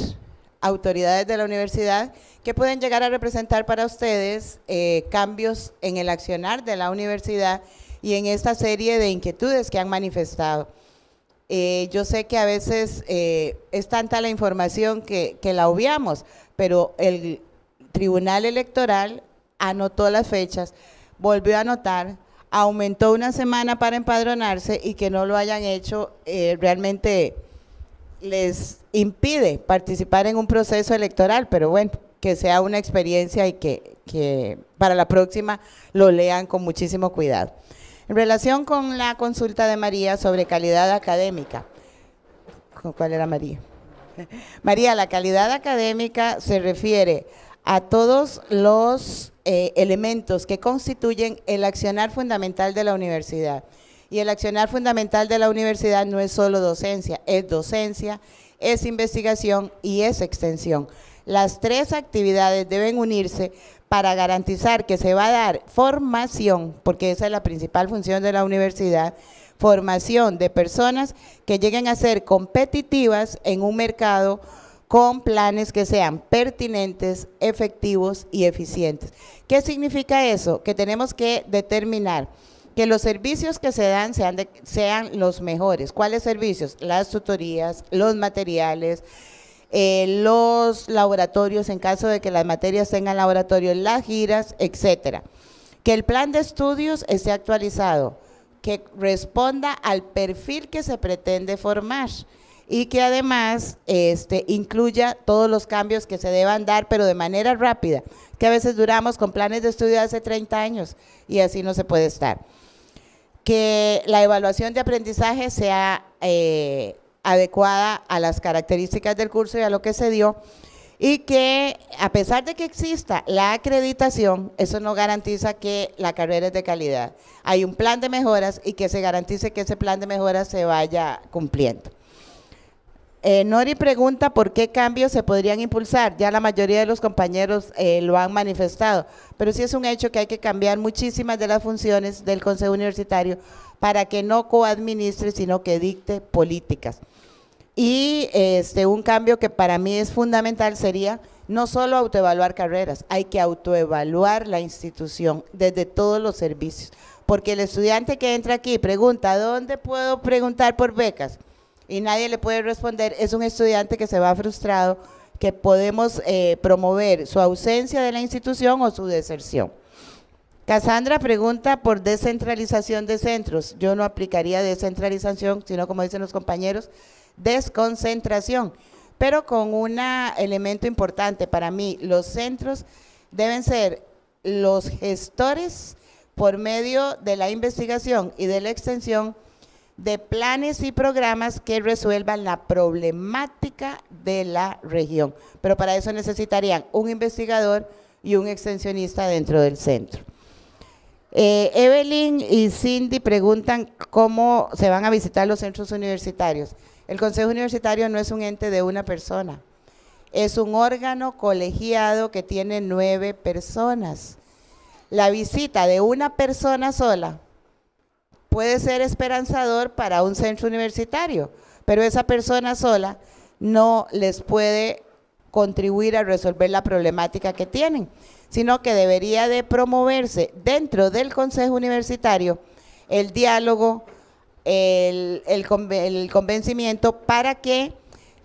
autoridades de la universidad que pueden llegar a representar para ustedes eh, cambios en el accionar de la universidad y en esta serie de inquietudes que han manifestado. Eh, yo sé que a veces eh, es tanta la información que, que la obviamos, pero el Tribunal Electoral anotó las fechas, volvió a anotar, aumentó una semana para empadronarse y que no lo hayan hecho eh, realmente les impide participar en un proceso electoral, pero bueno, que sea una experiencia y que, que para la próxima lo lean con muchísimo cuidado. En relación con la consulta de María sobre calidad académica, ¿cuál era María? María, la calidad académica se refiere a todos los eh, elementos que constituyen el accionar fundamental de la universidad. Y el accionar fundamental de la universidad no es solo docencia, es docencia, es investigación y es extensión. Las tres actividades deben unirse para garantizar que se va a dar formación, porque esa es la principal función de la universidad, formación de personas que lleguen a ser competitivas en un mercado con planes que sean pertinentes, efectivos y eficientes. ¿Qué significa eso? Que tenemos que determinar que los servicios que se dan sean, los mejores. ¿Cuáles servicios? Las tutorías, los materiales, eh, los laboratorios en caso de que las materias tengan laboratorios, las giras, etcétera. Que el plan de estudios esté actualizado, que responda al perfil que se pretende formar y que además este, incluya todos los cambios que se deban dar, pero de manera rápida, que a veces duramos con planes de estudio hace 30 años y así no se puede estar. Que la evaluación de aprendizaje sea eh, adecuada a las características del curso y a lo que se dio y que a pesar de que exista la acreditación, eso no garantiza que la carrera es de calidad. Hay un plan de mejoras y que se garantice que ese plan de mejoras se vaya cumpliendo. Eh, Nori pregunta por qué cambios se podrían impulsar. Ya la mayoría de los compañeros eh, lo han manifestado, pero sí es un hecho que hay que cambiar muchísimas de las funciones del Consejo Universitario para que no coadministre, sino que dicte políticas. Y este, un cambio que para mí es fundamental sería no solo autoevaluar carreras, hay que autoevaluar la institución desde todos los servicios. Porque el estudiante que entra aquí pregunta, ¿dónde puedo preguntar por becas? Y nadie le puede responder, es un estudiante que se va frustrado, que podemos eh, promover su ausencia de la institución o su deserción. Cassandra pregunta por descentralización de centros. Yo no aplicaría descentralización, sino como dicen los compañeros, desconcentración. pero con un elemento importante para mí, los centros deben ser los gestores por medio de la investigación y de la extensión de planes y programas que resuelvan la problemática de la región. Pero para eso necesitarían un investigador y un extensionista dentro del centro. Eh, Evelyn y Cindy preguntan cómo se van a visitar los centros universitarios. El Consejo Universitario no es un ente de una persona, es un órgano colegiado que tiene nueve personas. La visita de una persona sola puede ser esperanzador para un centro universitario, pero esa persona sola no les puede contribuir a resolver la problemática que tienen, sino que debería de promoverse dentro del Consejo Universitario el diálogo, el, el, convencimiento para que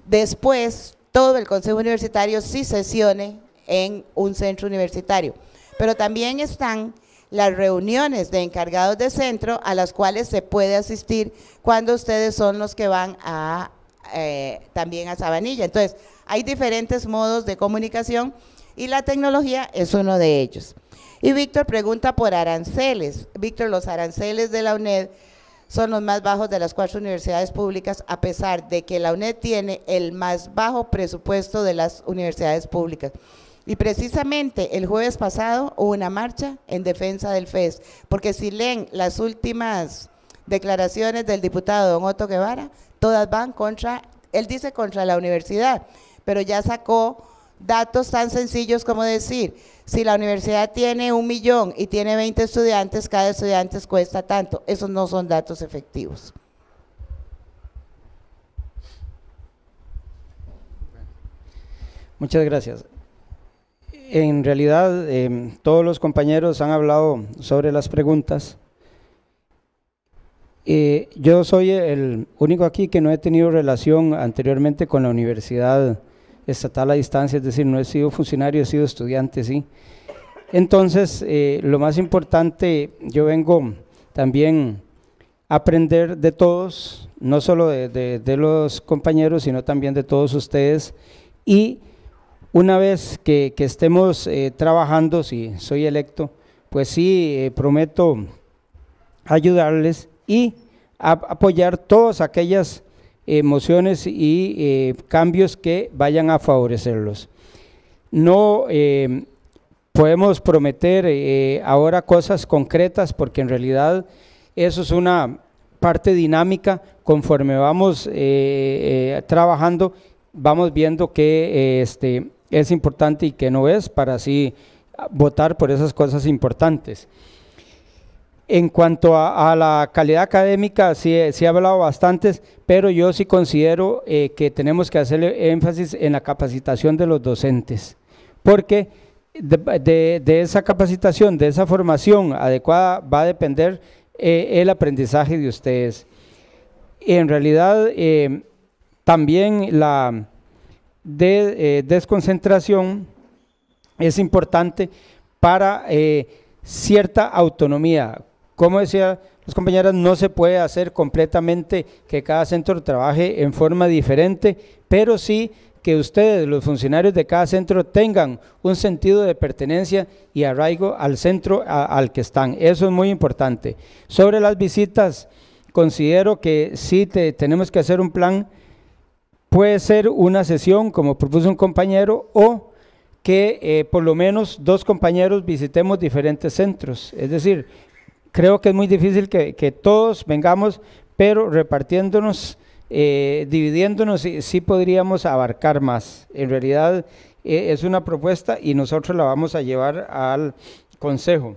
después todo el Consejo Universitario sí sesione en un centro universitario. Pero también están las reuniones de encargados de centro a las cuales se puede asistir cuando ustedes son los que van a eh, también a Sabanilla. Entonces, hay diferentes modos de comunicación y la tecnología es uno de ellos. Y Víctor pregunta por aranceles. Víctor, los aranceles de la UNED son los más bajos de las cuatro universidades públicas, a pesar de que la UNED tiene el más bajo presupuesto de las universidades públicas. Y precisamente el jueves pasado hubo una marcha en defensa del FES, porque si leen las últimas declaraciones del diputado don Otto Guevara, todas van contra, él dice contra la universidad, pero ya sacó datos tan sencillos como decir, si la universidad tiene un millón y tiene 20 estudiantes, cada estudiante cuesta tanto. Esos no son datos efectivos. Muchas gracias. En realidad, em, todos los compañeros han hablado sobre las preguntas. Eh, yo soy el único aquí que no he tenido relación anteriormente con la Universidad Estatal a Distancia, es decir, no he sido funcionario, he sido estudiante, sí. Entonces, eh, lo más importante, yo vengo también a aprender de todos, no solo de, de los compañeros, sino también de todos ustedes, y una vez que, estemos eh, trabajando, si soy electo, pues sí, eh, prometo ayudarles y apoyar todas aquellas emociones y eh, cambios que vayan a favorecerlos. No podemos prometer ahora cosas concretas porque en realidad eso es una parte dinámica conforme vamos trabajando vamos viendo que este, es importante y que no es para así votar por esas cosas importantes. En cuanto a, la calidad académica, sí, sí, he hablado bastantes, pero yo sí considero eh, que tenemos que hacerle énfasis en la capacitación de los docentes, porque de, esa capacitación, de esa formación adecuada va a depender eh, el aprendizaje de ustedes. En realidad, eh, también la, de eh, desconcentración es importante para eh, cierta autonomía. Como decía las compañeras, no se puede hacer completamente que cada centro trabaje en forma diferente, pero sí que ustedes, los funcionarios de cada centro, tengan un sentido de pertenencia y arraigo al centro al que están. Eso es muy importante. Sobre las visitas, considero que sí tenemos que hacer un plan Puede ser una sesión, como propuso un compañero, o que eh, por lo menos dos compañeros visitemos diferentes centros. Es decir, creo que es muy difícil que, todos vengamos, pero repartiéndonos, eh, dividiéndonos, sí, podríamos abarcar más. En realidad eh, es una propuesta y nosotros la vamos a llevar al Consejo.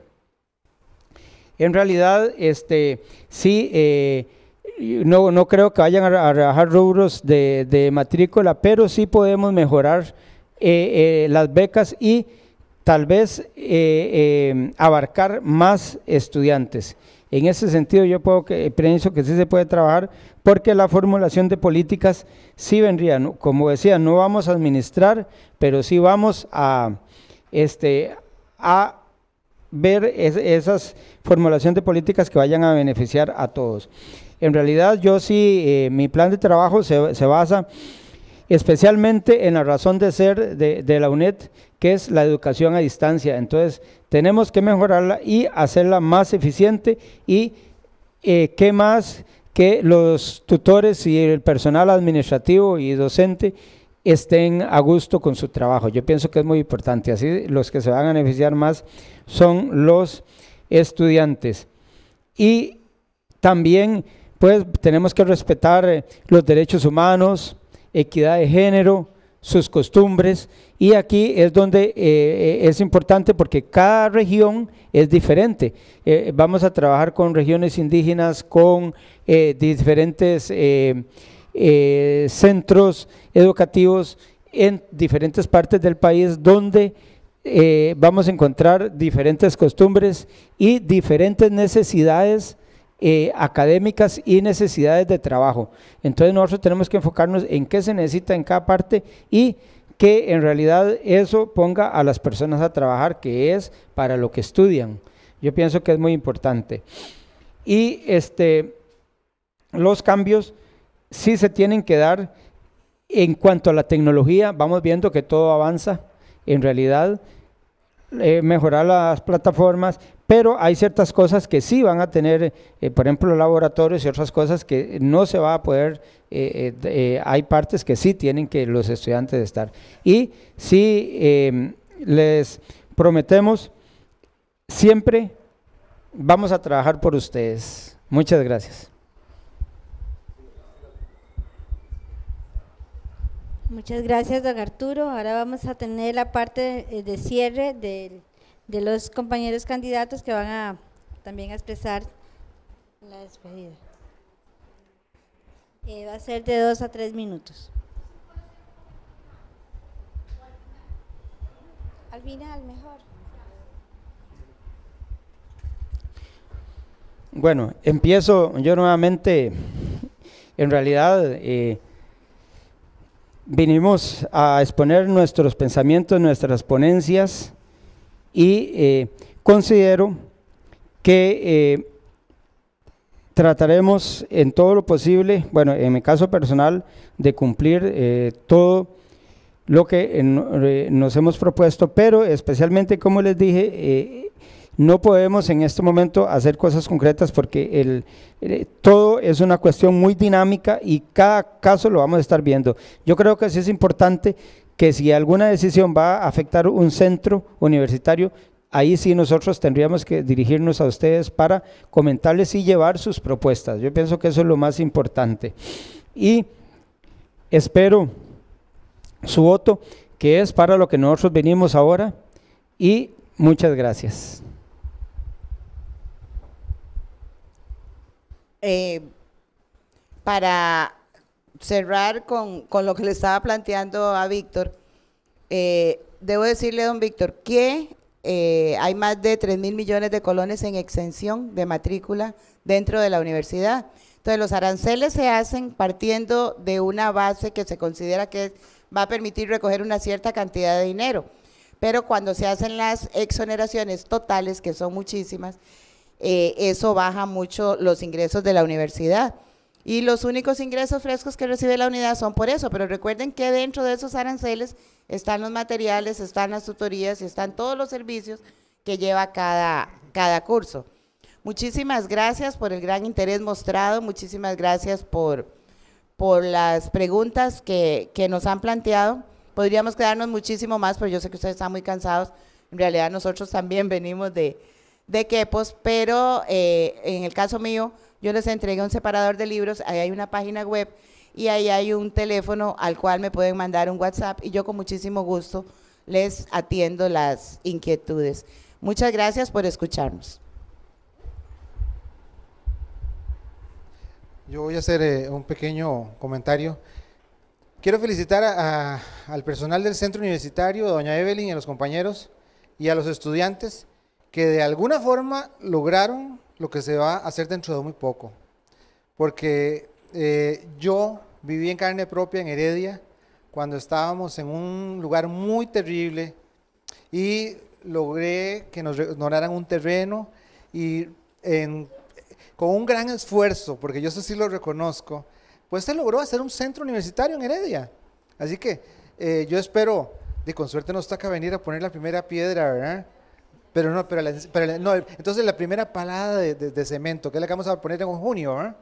En realidad, este, sí no, no creo que vayan a, rebajar rubros de, matrícula, pero sí podemos mejorar eh, eh, las becas y tal vez eh, abarcar más estudiantes. En ese sentido yo puedo que, que sí se puede trabajar porque la formulación de políticas sí vendría, como decía, no vamos a administrar, pero sí vamos a, este, a ver esas formulación de políticas que vayan a beneficiar a todos. En realidad yo sí, eh, mi plan de trabajo se, basa especialmente en la razón de ser de, de la UNED, que es la educación a distancia. Entonces, tenemos que mejorarla y hacerla más eficiente y eh, qué más que los tutores y el personal administrativo y docente estén a gusto con su trabajo. Yo pienso que es muy importante. Así los que se van a beneficiar más son los estudiantes. Y también pues tenemos que respetar eh, los derechos humanos, equidad de género, sus costumbres. Y aquí es donde eh, eh, es importante porque cada región es diferente. vamos a trabajar con regiones indígenas, con diferentes centros educativos en diferentes partes del país donde vamos a encontrar diferentes costumbres y diferentes necesidades eh, académicas y necesidades de trabajo. Entonces nosotros tenemos que enfocarnos en qué se necesita en cada parte y que en realidad eso ponga a las personas a trabajar, que es para lo que estudian. Yo pienso que es muy importante. Y este, los cambios sí se tienen que dar en cuanto a la tecnología. Vamos viendo que todo avanza en realidad. Eh, mejorar las plataformas, pero hay ciertas cosas que sí van a tener, eh, por ejemplo, laboratorios y otras cosas que no se va a poder, eh, hay partes que sí tienen que los estudiantes estar. Y sí em, les prometemos, siempre vamos a trabajar por ustedes. Muchas gracias. Muchas gracias, don Arturo. Ahora vamos a tener la parte de cierre del de los compañeros candidatos que van a también expresar la despedida. Eh, va a ser de dos a tres minutos. Al final, mejor. Bueno, empiezo yo nuevamente. En realidad, eh, vinimos a exponer nuestros pensamientos, nuestras ponencias y eh, considero que eh, trataremos en todo lo posible, bueno, en mi caso personal, de cumplir eh, todo lo que nos hemos propuesto, pero especialmente, como les dije, no podemos en este momento hacer cosas concretas porque el, todo es una cuestión muy dinámica y cada caso lo vamos a estar viendo. Yo creo que sí es importante que si alguna decisión va a afectar un centro universitario, ahí sí nosotros tendríamos que dirigirnos a ustedes para comentarles y llevar sus propuestas. Yo pienso que eso es lo más importante. Y espero su voto, que es para lo que nosotros venimos ahora, y muchas gracias. Eh, para cerrar con, lo que le estaba planteando a Víctor, eh, debo decirle, don Víctor, que eh, hay más de 3 mil millones de colones en exención de matrícula dentro de la universidad. Entonces, los aranceles se hacen partiendo de una base que se considera que va a permitir recoger una cierta cantidad de dinero. Pero cuando se hacen las exoneraciones totales, que son muchísimas, eh, eso baja mucho los ingresos de la universidad. Y los únicos ingresos frescos que recibe la unidad son por eso, pero recuerden que dentro de esos aranceles están los materiales, están las tutorías y están todos los servicios que lleva cada, cada curso. Muchísimas gracias por el gran interés mostrado, muchísimas gracias por, por las preguntas que, nos han planteado. Podríamos quedarnos muchísimo más, pero yo sé que ustedes están muy cansados. En realidad nosotros también venimos de, de Quepos, pero eh, en el caso mío, yo les entregué un separador de libros, ahí hay una página web y ahí hay un teléfono al cual me pueden mandar un WhatsApp y yo con muchísimo gusto les atiendo las inquietudes. Muchas gracias por escucharnos. Yo voy a hacer eh, un pequeño comentario. Quiero felicitar al personal del centro universitario, a doña Evelyn y a los compañeros y a los estudiantes que de alguna forma lograron lo que se va a hacer dentro de muy poco. Porque eh, yo viví en carne propia en Heredia cuando estábamos en un lugar muy terrible y logré que nos donaran un terreno y con un gran esfuerzo, porque yo eso sí lo reconozco, pues se logró hacer un centro universitario en Heredia. Así que eh, yo espero, de con suerte nos toca venir a poner la primera piedra, ¿verdad? Pero no, pero, la- no, entonces la primera palada de, cemento, que es la que vamos a poner en junio, ¿verdad?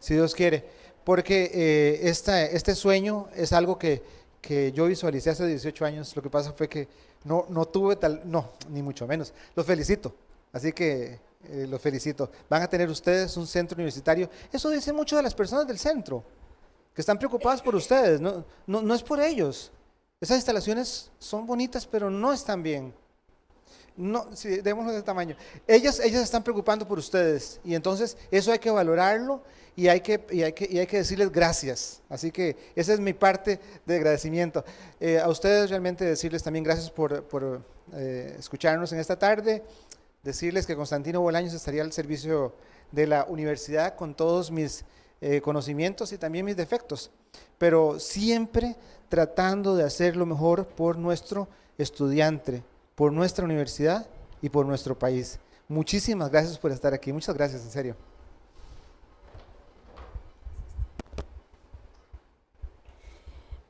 Si Dios quiere. Porque eh, esta- este sueño es algo que, que yo visualicé hace 18 años. Lo que pasa fue que no, no tuve tal, no, ni mucho menos. Los felicito. Así que eh, los felicito. Van a tener ustedes un centro universitario. Eso dice mucho de las personas del centro, que están preocupadas por ustedes. No, no, no es por ellos. Esas instalaciones son bonitas, pero no están bien. No, sí, démoslo de tamaño. Ellas, ellas están preocupando por ustedes y entonces eso hay que valorarlo y hay que, y hay que, y hay que decirles gracias. Así que esa es mi parte de agradecimiento. Eh, a ustedes realmente decirles también gracias por, por, eh, escucharnos en esta tarde, decirles que Constantino Bolaños estaría al servicio de la universidad con todos mis eh, conocimientos y también mis defectos, pero siempre tratando de hacer lo mejor por nuestro estudiante, por nuestra universidad y por nuestro país. Muchísimas gracias por estar aquí. Muchas gracias, en serio.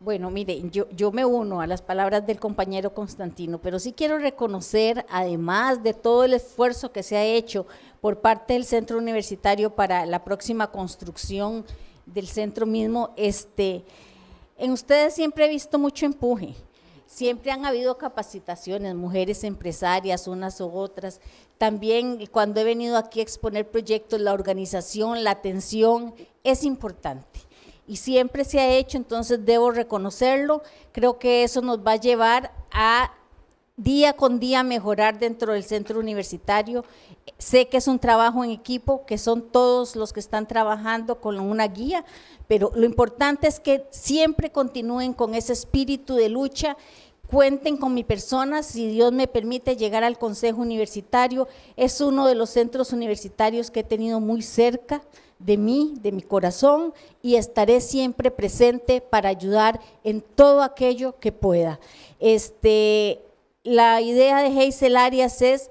Bueno, mire, yo, yo me uno a las palabras del compañero Constantino, pero sí quiero reconocer, además de todo el esfuerzo que se ha hecho por parte del centro universitario para la próxima construcción del centro mismo, este, en ustedes siempre he visto mucho empuje. Siempre han habido capacitaciones, mujeres empresarias, unas u otras. También cuando he venido aquí a exponer proyectos, la organización, la atención es importante y siempre se ha hecho, entonces debo reconocerlo. Creo que eso nos va a llevar a día con día mejorar dentro del centro universitario. Sé que es un trabajo en equipo, que son todos los que están trabajando con una guía, pero lo importante es que siempre continúen con ese espíritu de lucha. Cuenten con mi persona, si Dios me permite llegar al Consejo Universitario. Es uno de los centros universitarios que he tenido muy cerca de mí, de mi corazón, y estaré siempre presente para ayudar en todo aquello que pueda. Este, la idea de Hazel Arias es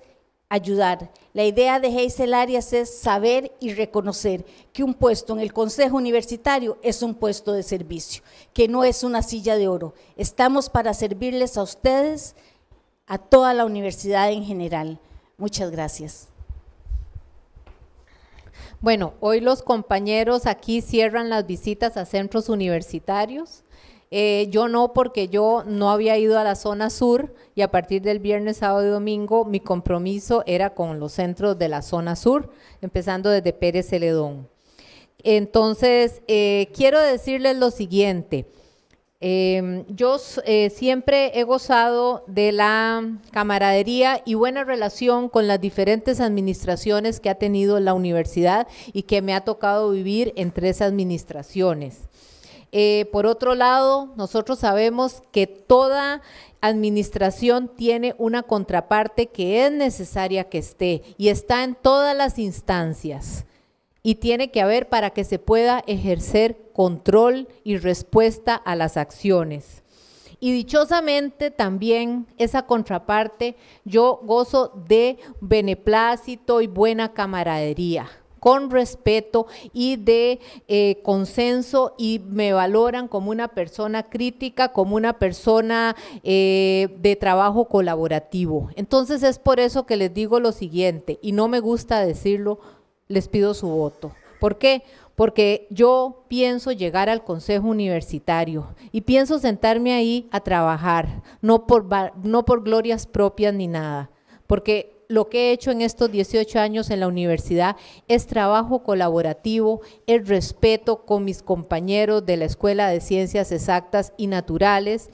ayudar. La idea de Hazel Arias es saber y reconocer que un puesto en el Consejo Universitario es un puesto de servicio, que no es una silla de oro. Estamos para servirles a ustedes, a toda la universidad en general. Muchas gracias. Bueno, hoy los compañeros aquí cierran las visitas a centros universitarios. Eh, yo no, porque yo no había ido a la zona sur y a partir del viernes, sábado y domingo mi compromiso era con los centros de la zona sur, empezando desde Pérez Celedón. Entonces, eh, quiero decirles lo siguiente. Eh, yo eh, siempre he gozado de la camaradería y buena relación con las diferentes administraciones que ha tenido la universidad y que me ha tocado vivir entre esas administraciones. Eh, por otro lado, nosotros sabemos que toda administración tiene una contraparte que es necesaria que esté y está en todas las instancias y tiene que haber para que se pueda ejercer control y respuesta a las acciones. Y dichosamente también esa contraparte, yo gozo de beneplácito y buena camaradería con respeto y de eh, consenso y me valoran como una persona crítica, como una persona eh, de trabajo colaborativo. Entonces es por eso que les digo lo siguiente, y no me gusta decirlo, les pido su voto. ¿Por qué? Porque yo pienso llegar al consejo universitario y pienso sentarme ahí a trabajar, no por, no por glorias propias ni nada, porque lo que he hecho en estos 18 años en la universidad es trabajo colaborativo, es respeto con mis compañeros de la Escuela de Ciencias Exactas y Naturales,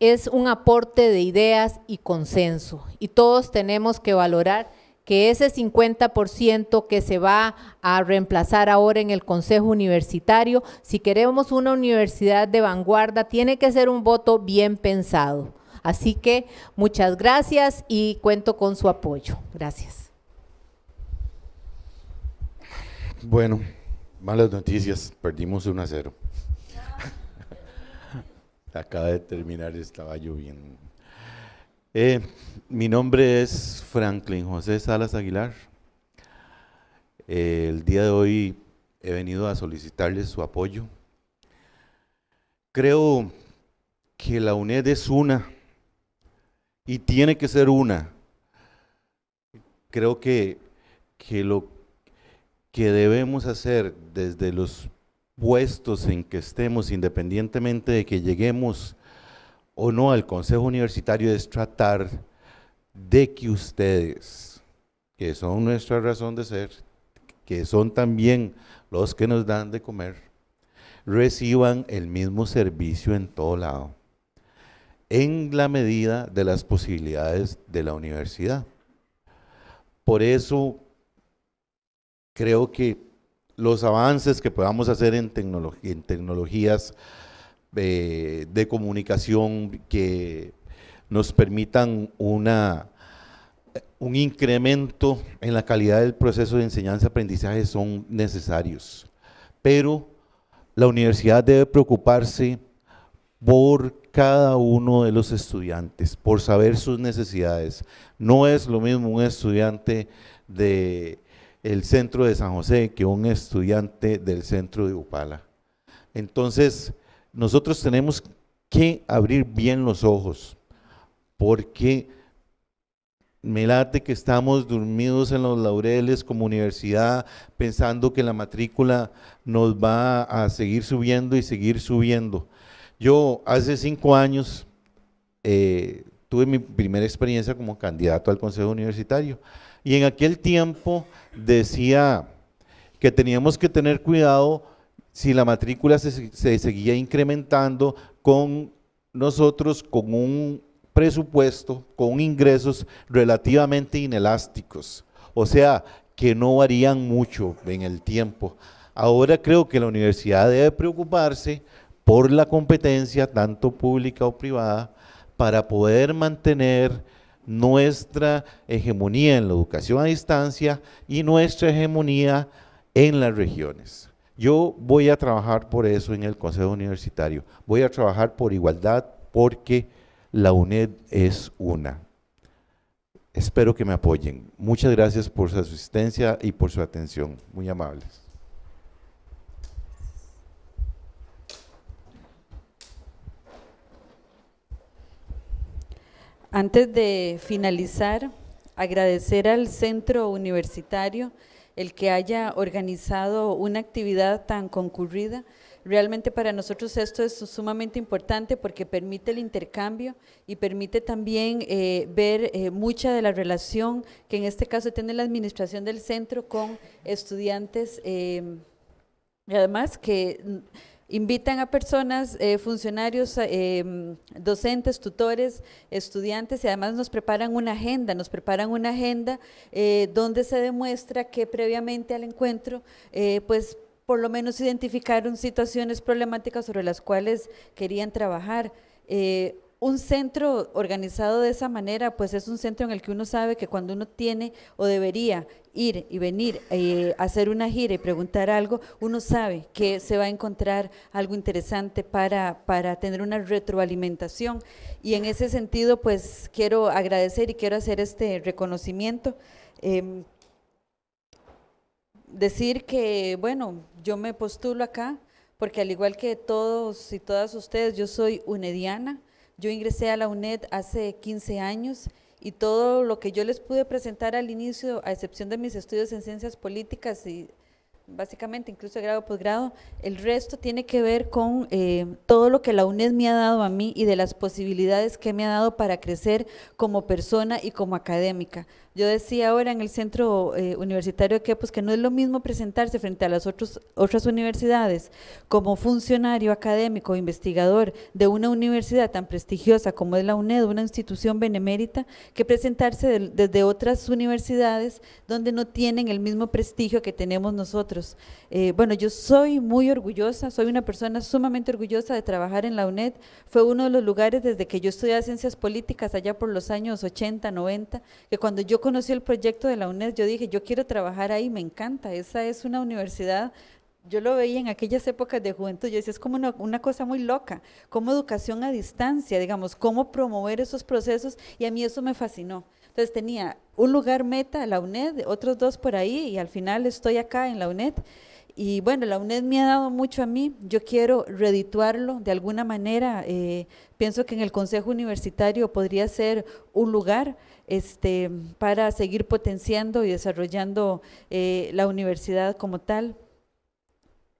es un aporte de ideas y consenso. Y todos tenemos que valorar que ese 50% que se va a reemplazar ahora en el Consejo Universitario, si queremos una universidad de vanguardia, tiene que ser un voto bien pensado. Así que muchas gracias y cuento con su apoyo. Gracias. Bueno, malas noticias, perdimos 1 a 0. Acaba de terminar, estaba lloviendo. Eh, mi nombre es Franklin José Salas Aguilar. Eh, el día de hoy he venido a solicitarles su apoyo. Creo que la UNED es una y tiene que ser una. Creo que, que lo que debemos hacer desde los puestos en que estemos, independientemente de que lleguemos o no al Consejo Universitario, es tratar de que ustedes, que son nuestra razón de ser, que son también los que nos dan de comer, reciban el mismo servicio en todo lado, en la medida de las posibilidades de la universidad. Por eso creo que los avances que podamos hacer en, tecnologías eh, de comunicación que nos permitan una, un incremento en la calidad del proceso de enseñanza-aprendizaje son necesarios. Pero la universidad debe preocuparse por cada uno de los estudiantes, por saber sus necesidades. No es lo mismo un estudiante de el centro de San José que un estudiante del centro de Upala. Entonces, nosotros tenemos que abrir bien los ojos, porque me late que estamos dormidos en los laureles como universidad, pensando que la matrícula nos va a seguir subiendo y seguir subiendo. Yo hace cinco años eh, tuve mi primera experiencia como candidato al Consejo Universitario y en aquel tiempo decía que teníamos que tener cuidado si la matrícula se, se seguía incrementando con nosotros con un presupuesto, con ingresos relativamente inelásticos, o sea, que no varían mucho en el tiempo. Ahora creo que la universidad debe preocuparse por la competencia, tanto pública o privada, para poder mantener nuestra hegemonía en la educación a distancia y nuestra hegemonía en las regiones. Yo voy a trabajar por eso en el Consejo Universitario. Voy a trabajar por igualdad porque la UNED es una. Espero que me apoyen. Muchas gracias por su asistencia y por su atención. Muy amables. Antes de finalizar, agradecer al centro universitario el que haya organizado una actividad tan concurrida. Realmente para nosotros esto es sumamente importante porque permite el intercambio y permite también eh, ver eh, mucha de la relación que en este caso tiene la administración del centro con estudiantes eh, y además que invitan a personas, eh, funcionarios, eh, docentes, tutores, estudiantes y además nos preparan una agenda, nos preparan una agenda eh, donde se demuestra que previamente al encuentro, pues por lo menos identificaron situaciones problemáticas sobre las cuales querían trabajar un centro organizado de esa manera, pues es un centro en el que uno sabe que cuando uno tiene o debería ir y venir, eh, hacer una gira y preguntar algo, uno sabe que se va a encontrar algo interesante para, para tener una retroalimentación. Y en ese sentido, pues quiero agradecer y quiero hacer este reconocimiento. Em, decir que, bueno, yo me postulo acá, porque al igual que todos y todas ustedes, yo soy unediana, yo ingresé a la UNED hace 15 años y todo lo que yo les pude presentar al inicio, a excepción de mis estudios en ciencias políticas y básicamente incluso de grado posgrado, el resto tiene que ver con eh, todo lo que la UNED me ha dado a mí y de las posibilidades que me ha dado para crecer como persona y como académica. Yo decía ahora en el centro eh, universitario que pues que no es lo mismo presentarse frente a las otros, otras universidades como funcionario académico investigador de una universidad tan prestigiosa como es la UNED, una institución benemérita, que presentarse desde otras universidades donde no tienen el mismo prestigio que tenemos nosotros. Eh, bueno, yo soy muy orgullosa, soy una persona sumamente orgullosa de trabajar en la UNED. Fue uno de los lugares desde que yo estudiaba ciencias políticas allá por los años 80, 90, que cuando yo conocí el proyecto de la UNED, yo dije, yo quiero trabajar ahí, me encanta, esa es una universidad yo lo veía en aquellas épocas de juventud, yo decía, es como una, cosa muy loca, como educación a distancia, digamos, cómo promover esos procesos, y a mí eso me fascinó. Entonces tenía un lugar meta, la UNED, otros dos por ahí, y al final estoy acá en la UNED, Y bueno, la UNED me ha dado mucho a mí, yo quiero redituarlo de alguna manera. eh, pienso que en el Consejo Universitario podría ser un lugar este, para seguir potenciando y desarrollando eh, la universidad como tal.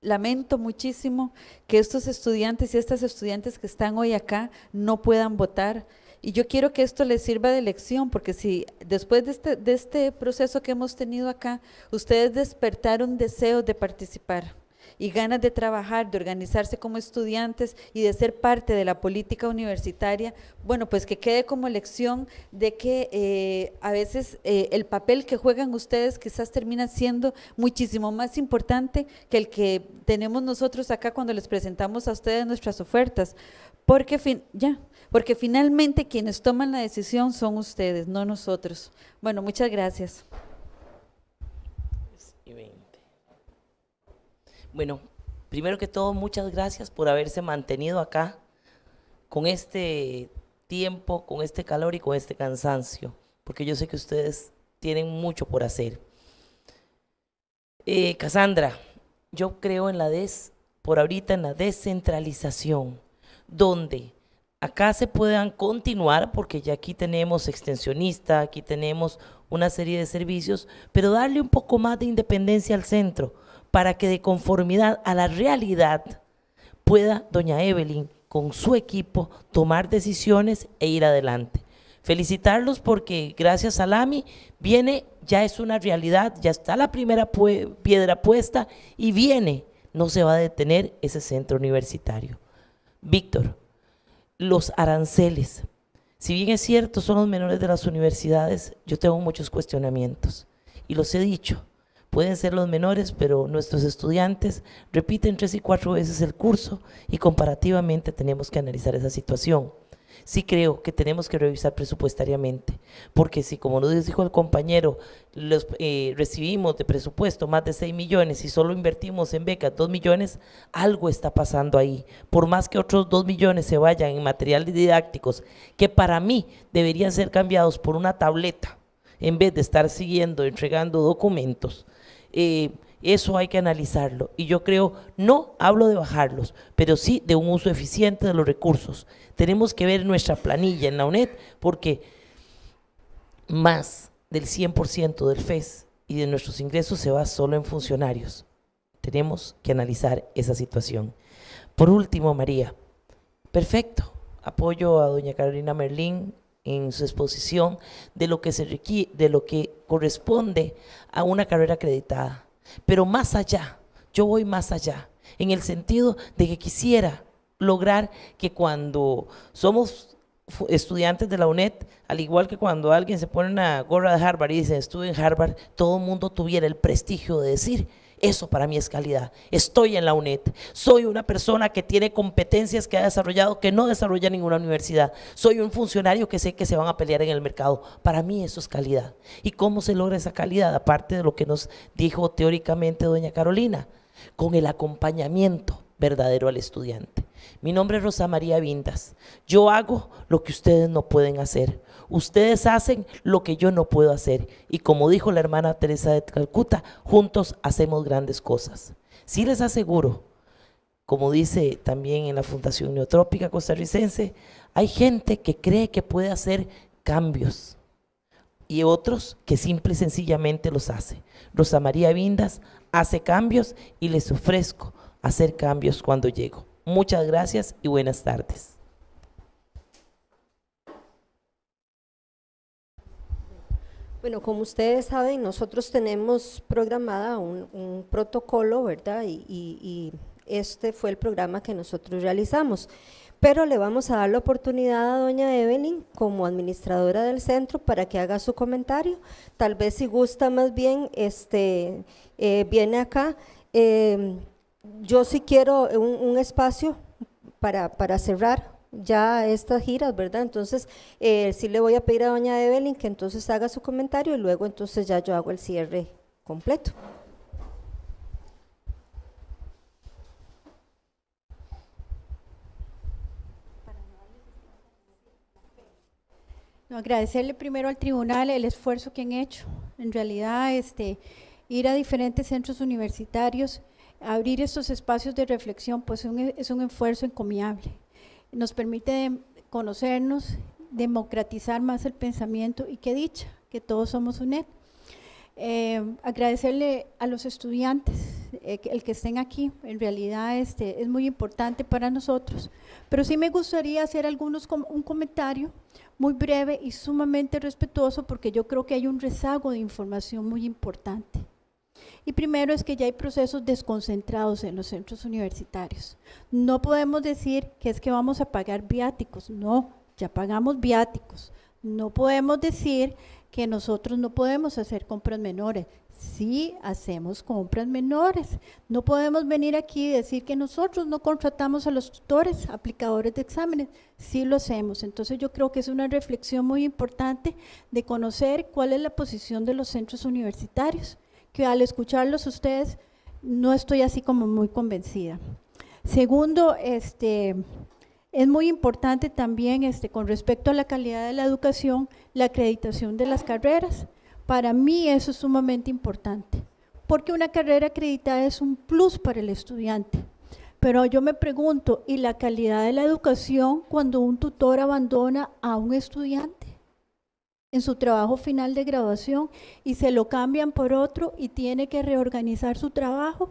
Lamento muchísimo que estos estudiantes y estas estudiantes que están hoy acá no puedan votar. Y yo quiero que esto les sirva de lección, porque si después de este, de este proceso que hemos tenido acá, ustedes despertaron deseos de participar y ganas de trabajar, de organizarse como estudiantes y de ser parte de la política universitaria, bueno, pues que quede como lección de que eh, a veces eh, el papel que juegan ustedes quizás termina siendo muchísimo más importante que el que tenemos nosotros acá cuando les presentamos a ustedes nuestras ofertas, porque fin, ya, porque finalmente quienes toman la decisión son ustedes, no nosotros. Bueno, muchas gracias. y 20. Bueno, primero que todo, muchas gracias por haberse mantenido acá con este tiempo, con este calor y con este cansancio, porque yo sé que ustedes tienen mucho por hacer. Eh, Cassandra, yo creo en la des, por ahorita en la descentralización, donde acá se puedan continuar, porque ya aquí tenemos extensionista, aquí tenemos una serie de servicios, pero darle un poco más de independencia al centro, para que de conformidad a la realidad pueda doña Evelyn con su equipo tomar decisiones e ir adelante. Felicitarlos porque gracias a LAMI viene, ya es una realidad, ya está la primera piedra puesta y viene, no se va a detener ese centro universitario. Víctor, los aranceles, si bien es cierto, son los menores de las universidades, yo tengo muchos cuestionamientos y los he dicho. Pueden ser los menores, pero nuestros estudiantes repiten tres y cuatro veces el curso y comparativamente tenemos que analizar esa situación. Sí creo que tenemos que revisar presupuestariamente, porque si, como nos dijo el compañero, los, eh, recibimos de presupuesto más de 6 millones y solo invertimos en becas 2 millones, algo está pasando ahí. Por más que otros 2 millones se vayan en materiales didácticos, que para mí deberían ser cambiados por una tableta, en vez de estar siguiendo, entregando documentos, eh, eso hay que analizarlo. Y yo creo, no hablo de bajarlos, pero sí de un uso eficiente de los recursos. Tenemos que ver nuestra planilla en la UNED, porque más del 100% del FES y de nuestros ingresos se va solo en funcionarios. Tenemos que analizar esa situación. Por último, María, perfecto, apoyo a doña Carolina Merlín en su exposición de lo que se requiere, de lo que corresponde a una carrera acreditada. Pero más allá, yo voy más allá, en el sentido de que quisiera lograr que cuando somos estudiantes de la UNED, al igual que cuando alguien se pone una gorra de Harvard y dice estuve en Harvard, todo el mundo tuviera el prestigio de decir, eso para mí es calidad. Estoy en la UNED. Soy una persona que tiene competencias que ha desarrollado que no desarrolla ninguna universidad. Soy un funcionario que sé que se van a pelear en el mercado. Para mí eso es calidad. ¿Y cómo se logra esa calidad? Aparte de lo que nos dijo teóricamente doña Carolina, con el acompañamiento verdadero al estudiante. Mi nombre es Rosa María Vindas. Yo hago lo que ustedes no pueden hacer. Ustedes hacen lo que yo no puedo hacer. Y como dijo la hermana Teresa de Calcuta, juntos hacemos grandes cosas. Sí les aseguro, como dice también en la Fundación Neotrópica Costarricense, hay gente que cree que puede hacer cambios y otros que simple y sencillamente los hace. Rosa María Vindas hace cambios y les ofrezco hacer cambios cuando llego. Muchas gracias y buenas tardes. Bueno, como ustedes saben, nosotros tenemos programada un, protocolo, ¿verdad? Y, este fue el programa que nosotros realizamos. Pero le vamos a dar la oportunidad a doña Evelyn como administradora del centro para que haga su comentario. Tal vez si gusta más bien, este, eh, viene acá. Eh, yo sí quiero un, espacio para cerrar ya estas giras, ¿verdad? Entonces, eh, sí le voy a pedir a doña Evelyn que entonces haga su comentario y luego entonces ya yo hago el cierre completo. No, agradecerle primero al tribunal el esfuerzo que han hecho. En realidad, este, ir a diferentes centros universitarios abrir estos espacios de reflexión, pues es un esfuerzo encomiable. Nos permite conocernos, democratizar más el pensamiento y qué dicha, que todos somos UNED. Eh, agradecerle a los estudiantes eh, el que estén aquí, en realidad este, es muy importante para nosotros, pero sí me gustaría hacer algunos com- un comentario muy breve y sumamente respetuoso porque yo creo que hay un rezago de información muy importante. Y primero es que ya hay procesos desconcentrados en los centros universitarios. No podemos decir que es que vamos a pagar viáticos, no, ya pagamos viáticos. No podemos decir que nosotros no podemos hacer compras menores. Sí hacemos compras menores. No podemos venir aquí y decir que nosotros no contratamos a los tutores, aplicadores de exámenes. Sí lo hacemos. Entonces yo creo que es una reflexión muy importante de conocer cuál es la posición de los centros universitarios, que al escucharlos ustedes no estoy así como muy convencida. Segundo, este, es muy importante también este, con respecto a la calidad de la educación, la acreditación de las carreras. Para mí eso es sumamente importante, porque una carrera acreditada es un plus para el estudiante. Pero yo me pregunto, ¿y la calidad de la educación cuando un tutor abandona a un estudiante en su trabajo final de graduación y se lo cambian por otro y tiene que reorganizar su trabajo?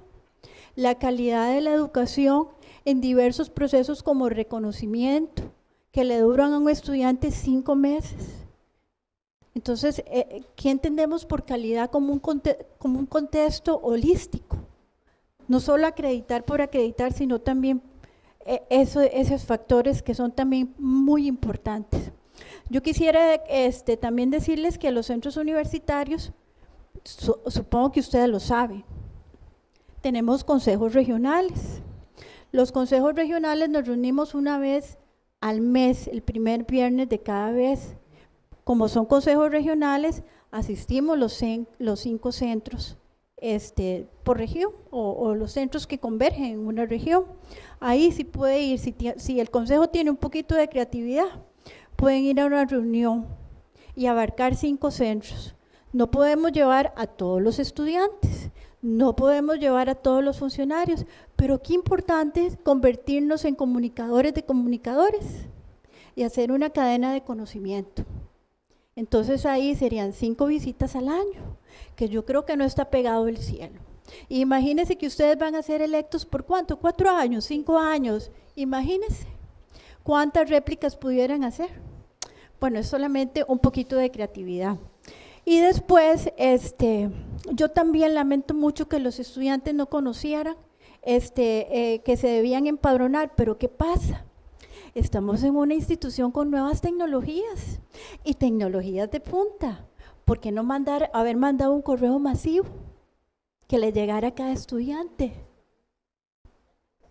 La calidad de la educación en diversos procesos como reconocimiento, que le duran a un estudiante cinco meses. Entonces, eh, ¿qué entendemos por calidad como un, contexto holístico? No solo acreditar por acreditar, sino también eh, eso- esos factores que son también muy importantes. Yo quisiera este, también decirles que los centros universitarios, su- supongo que ustedes lo saben, tenemos consejos regionales. Los consejos regionales nos reunimos una vez al mes, el primer viernes de cada vez. Como son consejos regionales, asistimos los, los cinco centros este, por región o, los centros que convergen en una región. Ahí sí puede ir, si el consejo tiene un poquito de creatividad, pueden ir a una reunión y abarcar cinco centros. No podemos llevar a todos los estudiantes, no podemos llevar a todos los funcionarios, pero qué importante es convertirnos en comunicadores de comunicadores y hacer una cadena de conocimiento. Entonces ahí serían cinco visitas al año, que yo creo que no está pegado el cielo. Imagínense que ustedes van a ser electos por cuánto, cuatro años, cinco años. Imagínense cuántas réplicas pudieran hacer. Bueno, es solamente un poquito de creatividad. Y después, este, yo también lamento mucho que los estudiantes no conocieran este, eh, que se debían empadronar, pero ¿qué pasa? Estamos en una institución con nuevas tecnologías y tecnologías de punta. ¿Por qué no mandar, haber mandado un correo masivo que le llegara a cada estudiante?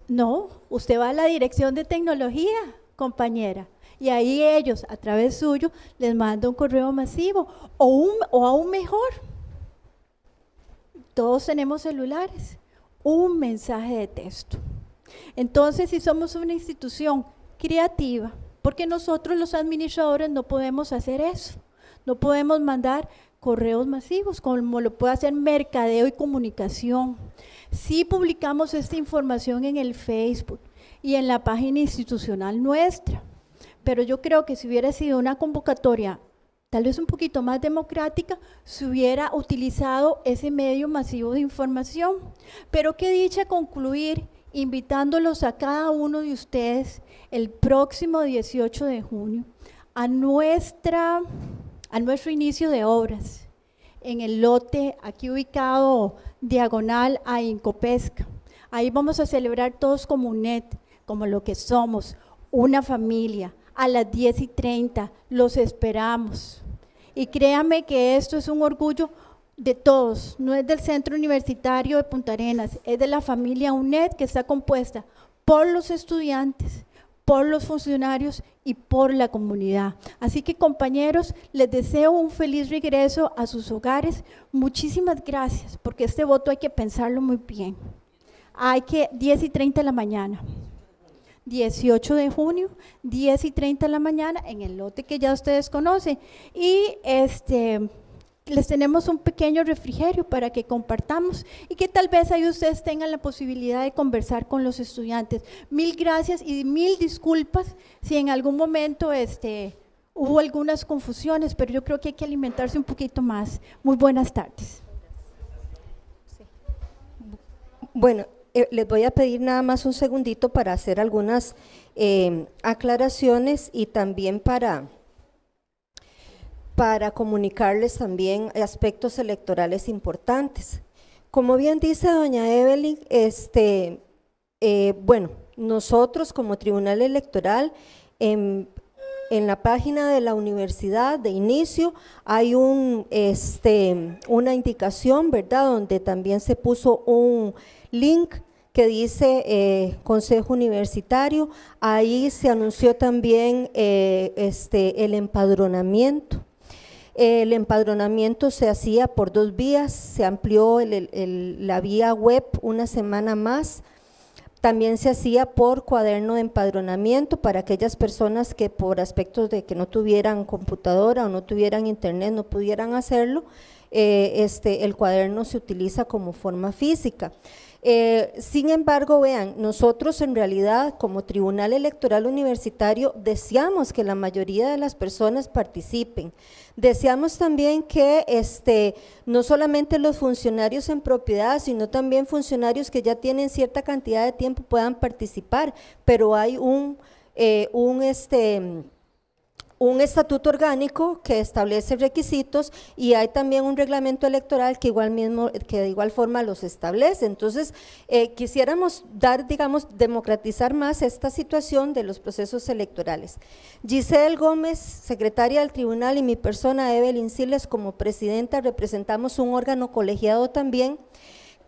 No, usted va a la dirección de tecnología, compañera, y ahí ellos, a través suyo, les manda un correo masivo o, un, o aún mejor. Todos tenemos celulares, un mensaje de texto. Entonces, si somos una institución creativa, porque nosotros los administradores no podemos hacer eso, no podemos mandar correos masivos como lo puede hacer mercadeo y comunicación. Sí publicamos esta información en el Facebook y en la página institucional nuestra, pero yo creo que si hubiera sido una convocatoria tal vez un poquito más democrática, se hubiera utilizado ese medio masivo de información. Pero qué dicha concluir invitándolos a cada uno de ustedes el próximo 18 de junio a, nuestra, a nuestro inicio de obras en el lote aquí ubicado diagonal a Incopesca. Ahí vamos a celebrar todos como UNED, como lo que somos, una familia. A las 10 y 30 los esperamos. Y créame que esto es un orgullo de todos, no es del Centro Universitario de Punta Arenas, es de la familia UNED que está compuesta por los estudiantes, por los funcionarios y por la comunidad. Así que compañeros, les deseo un feliz regreso a sus hogares. Muchísimas gracias, porque este voto hay que pensarlo muy bien. Hay que 10 y 30 de la mañana. 18 de junio, 10 y 30 de la mañana, en el lote que ya ustedes conocen. Y este, les tenemos un pequeño refrigerio para que compartamos y que tal vez ahí ustedes tengan la posibilidad de conversar con los estudiantes. Mil gracias y mil disculpas si en algún momento este, hubo algunas confusiones, pero yo creo que hay que alimentarse un poquito más. Muy buenas tardes. Bueno, eh, les voy a pedir nada más un segundito para hacer algunas eh, aclaraciones y también para, para comunicarles también aspectos electorales importantes. Como bien dice doña Evelyn, este, eh, bueno, nosotros como Tribunal Electoral, en, la página de la universidad de inicio hay un, este, una indicación, ¿verdad?, donde también se puso un link que dice eh, Consejo Universitario. Ahí se anunció también eh, este, el empadronamiento. El empadronamiento se hacía por dos vías, se amplió la vía web una semana más. También se hacía por cuaderno de empadronamiento para aquellas personas que por aspectos de que no tuvieran computadora o no tuvieran internet no pudieran hacerlo. Eh, este, el cuaderno se utiliza como forma física. Eh, sin embargo, vean, nosotros en realidad como Tribunal Electoral Universitario deseamos que la mayoría de las personas participen. Deseamos también que este, no solamente los funcionarios en propiedad, sino también funcionarios que ya tienen cierta cantidad de tiempo puedan participar, pero hay un, eh, un este, un estatuto orgánico que establece requisitos y hay también un reglamento electoral que igual mismo que de igual forma los establece. Entonces, eh, quisiéramos dar, digamos, democratizar más esta situación de los procesos electorales. Giselle Gómez, secretaria del tribunal, y mi persona, Evelyn Siles, como presidenta, representamos un órgano colegiado también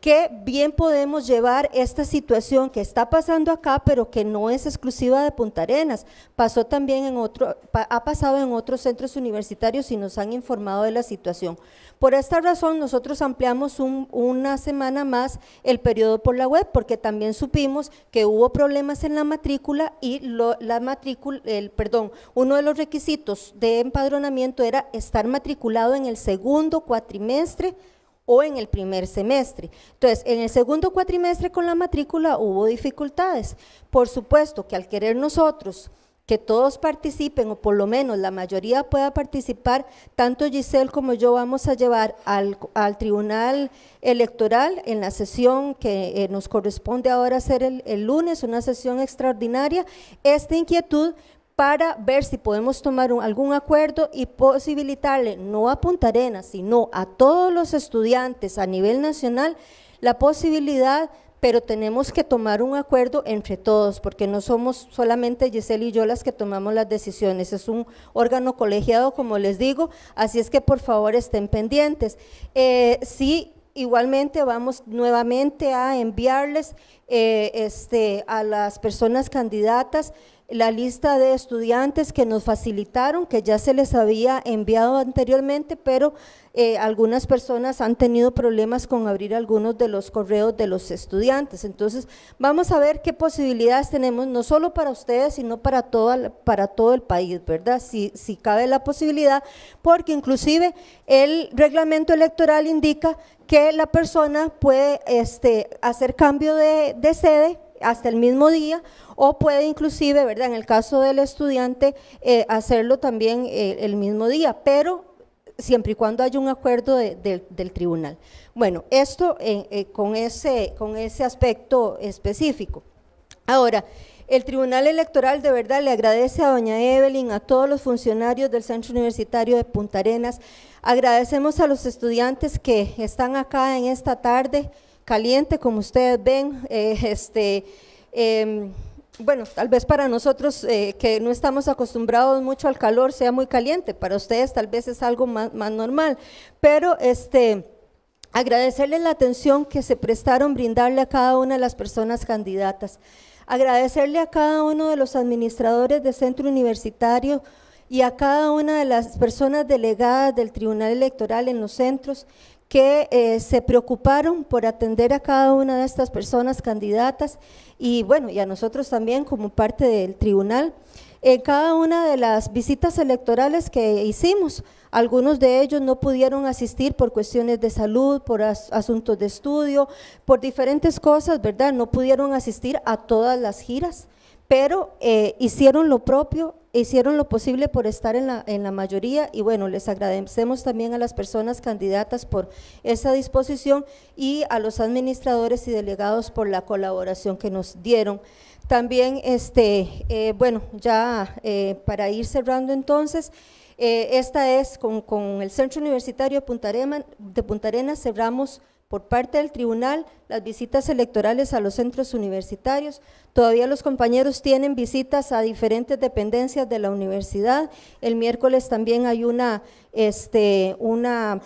que bien podemos llevar esta situación que está pasando acá, pero que no es exclusiva de Punta Arenas. Pasó también en otro, ha pasado en otros centros universitarios y nos han informado de la situación. Por esta razón, nosotros ampliamos una semana más el periodo por la web, porque también supimos que hubo problemas en la matrícula y la matrícula, el, perdón, uno de los requisitos de empadronamiento era estar matriculado en el segundo cuatrimestre o en el primer semestre. Entonces, en el segundo cuatrimestre con la matrícula hubo dificultades. Por supuesto que al querer nosotros que todos participen o por lo menos la mayoría pueda participar, tanto Giselle como yo vamos a llevar al, Tribunal Electoral en la sesión que eh, nos corresponde ahora hacer el, el lunes, una sesión extraordinaria, esta inquietud para ver si podemos tomar algún acuerdo y posibilitarle, no a Punta Arenas, sino a todos los estudiantes a nivel nacional, la posibilidad, pero tenemos que tomar un acuerdo entre todos, porque no somos solamente Giselle y yo las que tomamos las decisiones, es un órgano colegiado, como les digo, así es que por favor estén pendientes. Eh, sí, igualmente vamos nuevamente a enviarles eh, este, a las personas candidatas la lista de estudiantes que nos facilitaron, que ya se les había enviado anteriormente, pero eh, algunas personas han tenido problemas con abrir algunos de los correos de los estudiantes. Entonces, vamos a ver qué posibilidades tenemos, no solo para ustedes, sino para, para todo el país, ¿verdad? Si, si cabe la posibilidad, porque inclusive el reglamento electoral indica que la persona puede este, hacer cambio de, de sede hasta el mismo día o puede inclusive, ¿verdad? En el caso del estudiante, eh, hacerlo también eh, el mismo día, pero siempre y cuando haya un acuerdo del tribunal. Bueno, esto eh, con, ese, con ese aspecto específico. Ahora, el Tribunal Electoral de verdad le agradece a doña Evelyn, a todos los funcionarios del Centro Universitario de Punta Arenas, agradecemos a los estudiantes que están acá en esta tarde, caliente, como ustedes ven. Eh, este, em, bueno, tal vez para nosotros eh, que no estamos acostumbrados mucho al calor sea muy caliente, para ustedes tal vez es algo más, normal, pero este, agradecerles la atención que se prestaron brindarle a cada una de las personas candidatas, agradecerle a cada uno de los administradores del centro universitario y a cada una de las personas delegadas del Tribunal Electoral en los centros que eh, se preocuparon por atender a cada una de estas personas candidatas y bueno, y a nosotros también como parte del tribunal. en cada una de las visitas electorales que hicimos. Algunos de ellos no pudieron asistir por cuestiones de salud, por asuntos de estudio, por diferentes cosas, ¿verdad? No pudieron asistir a todas las giras, pero eh, hicieron lo propio, hicieron lo posible por estar en la, en la mayoría y bueno, les agradecemos también a las personas candidatas por esa disposición y a los administradores y delegados por la colaboración que nos dieron. También, este, eh, bueno, ya eh, para ir cerrando entonces, esta es con, el Centro Universitario Punta, de Punta Arenas, cerramos por parte del tribunal las visitas electorales a los centros universitarios. Todavía los compañeros tienen visitas a diferentes dependencias de la universidad. El miércoles también hay una, este,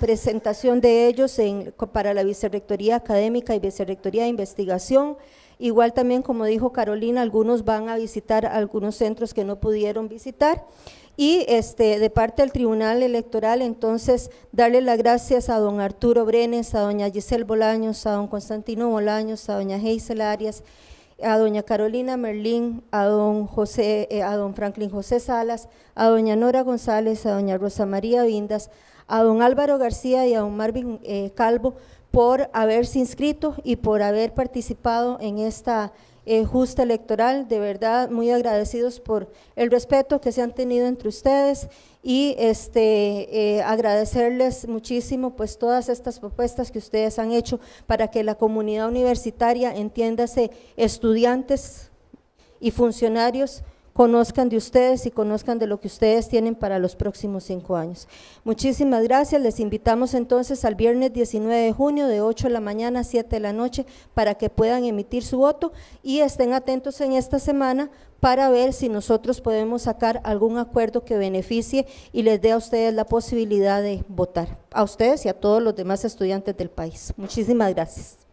presentación de ellos para la Vicerrectoría Académica y Vicerrectoría de Investigación. Igual también, como dijo Carolina, algunos van a visitar algunos centros que no pudieron visitar y este, de parte del Tribunal Electoral, entonces, darle las gracias a don Arturo Brenes, a doña Giselle Bolaños, a don Constantino Bolaños, a doña Geisel Arias, a doña Carolina Merlín, a don, José, eh, a don Franklin José Salas, a doña Nora González, a doña Rosa María Vindas, a don Álvaro García y a don Marvin eh, Calvo por haberse inscrito y por haber participado en esta eh, justa electoral. De verdad, muy agradecidos por el respeto que se han tenido entre ustedes y este, eh, agradecerles muchísimo pues todas estas propuestas que ustedes han hecho para que la comunidad universitaria, entiéndase, estudiantes y funcionarios, conozcan de ustedes y conozcan de lo que ustedes tienen para los próximos cinco años. Muchísimas gracias, les invitamos entonces al viernes 19 de junio de 8 de la mañana a 7 de la noche para que puedan emitir su voto y estén atentos en esta semana para ver si nosotros podemos sacar algún acuerdo que beneficie y les dé a ustedes la posibilidad de votar, a ustedes y a todos los demás estudiantes del país. Muchísimas gracias.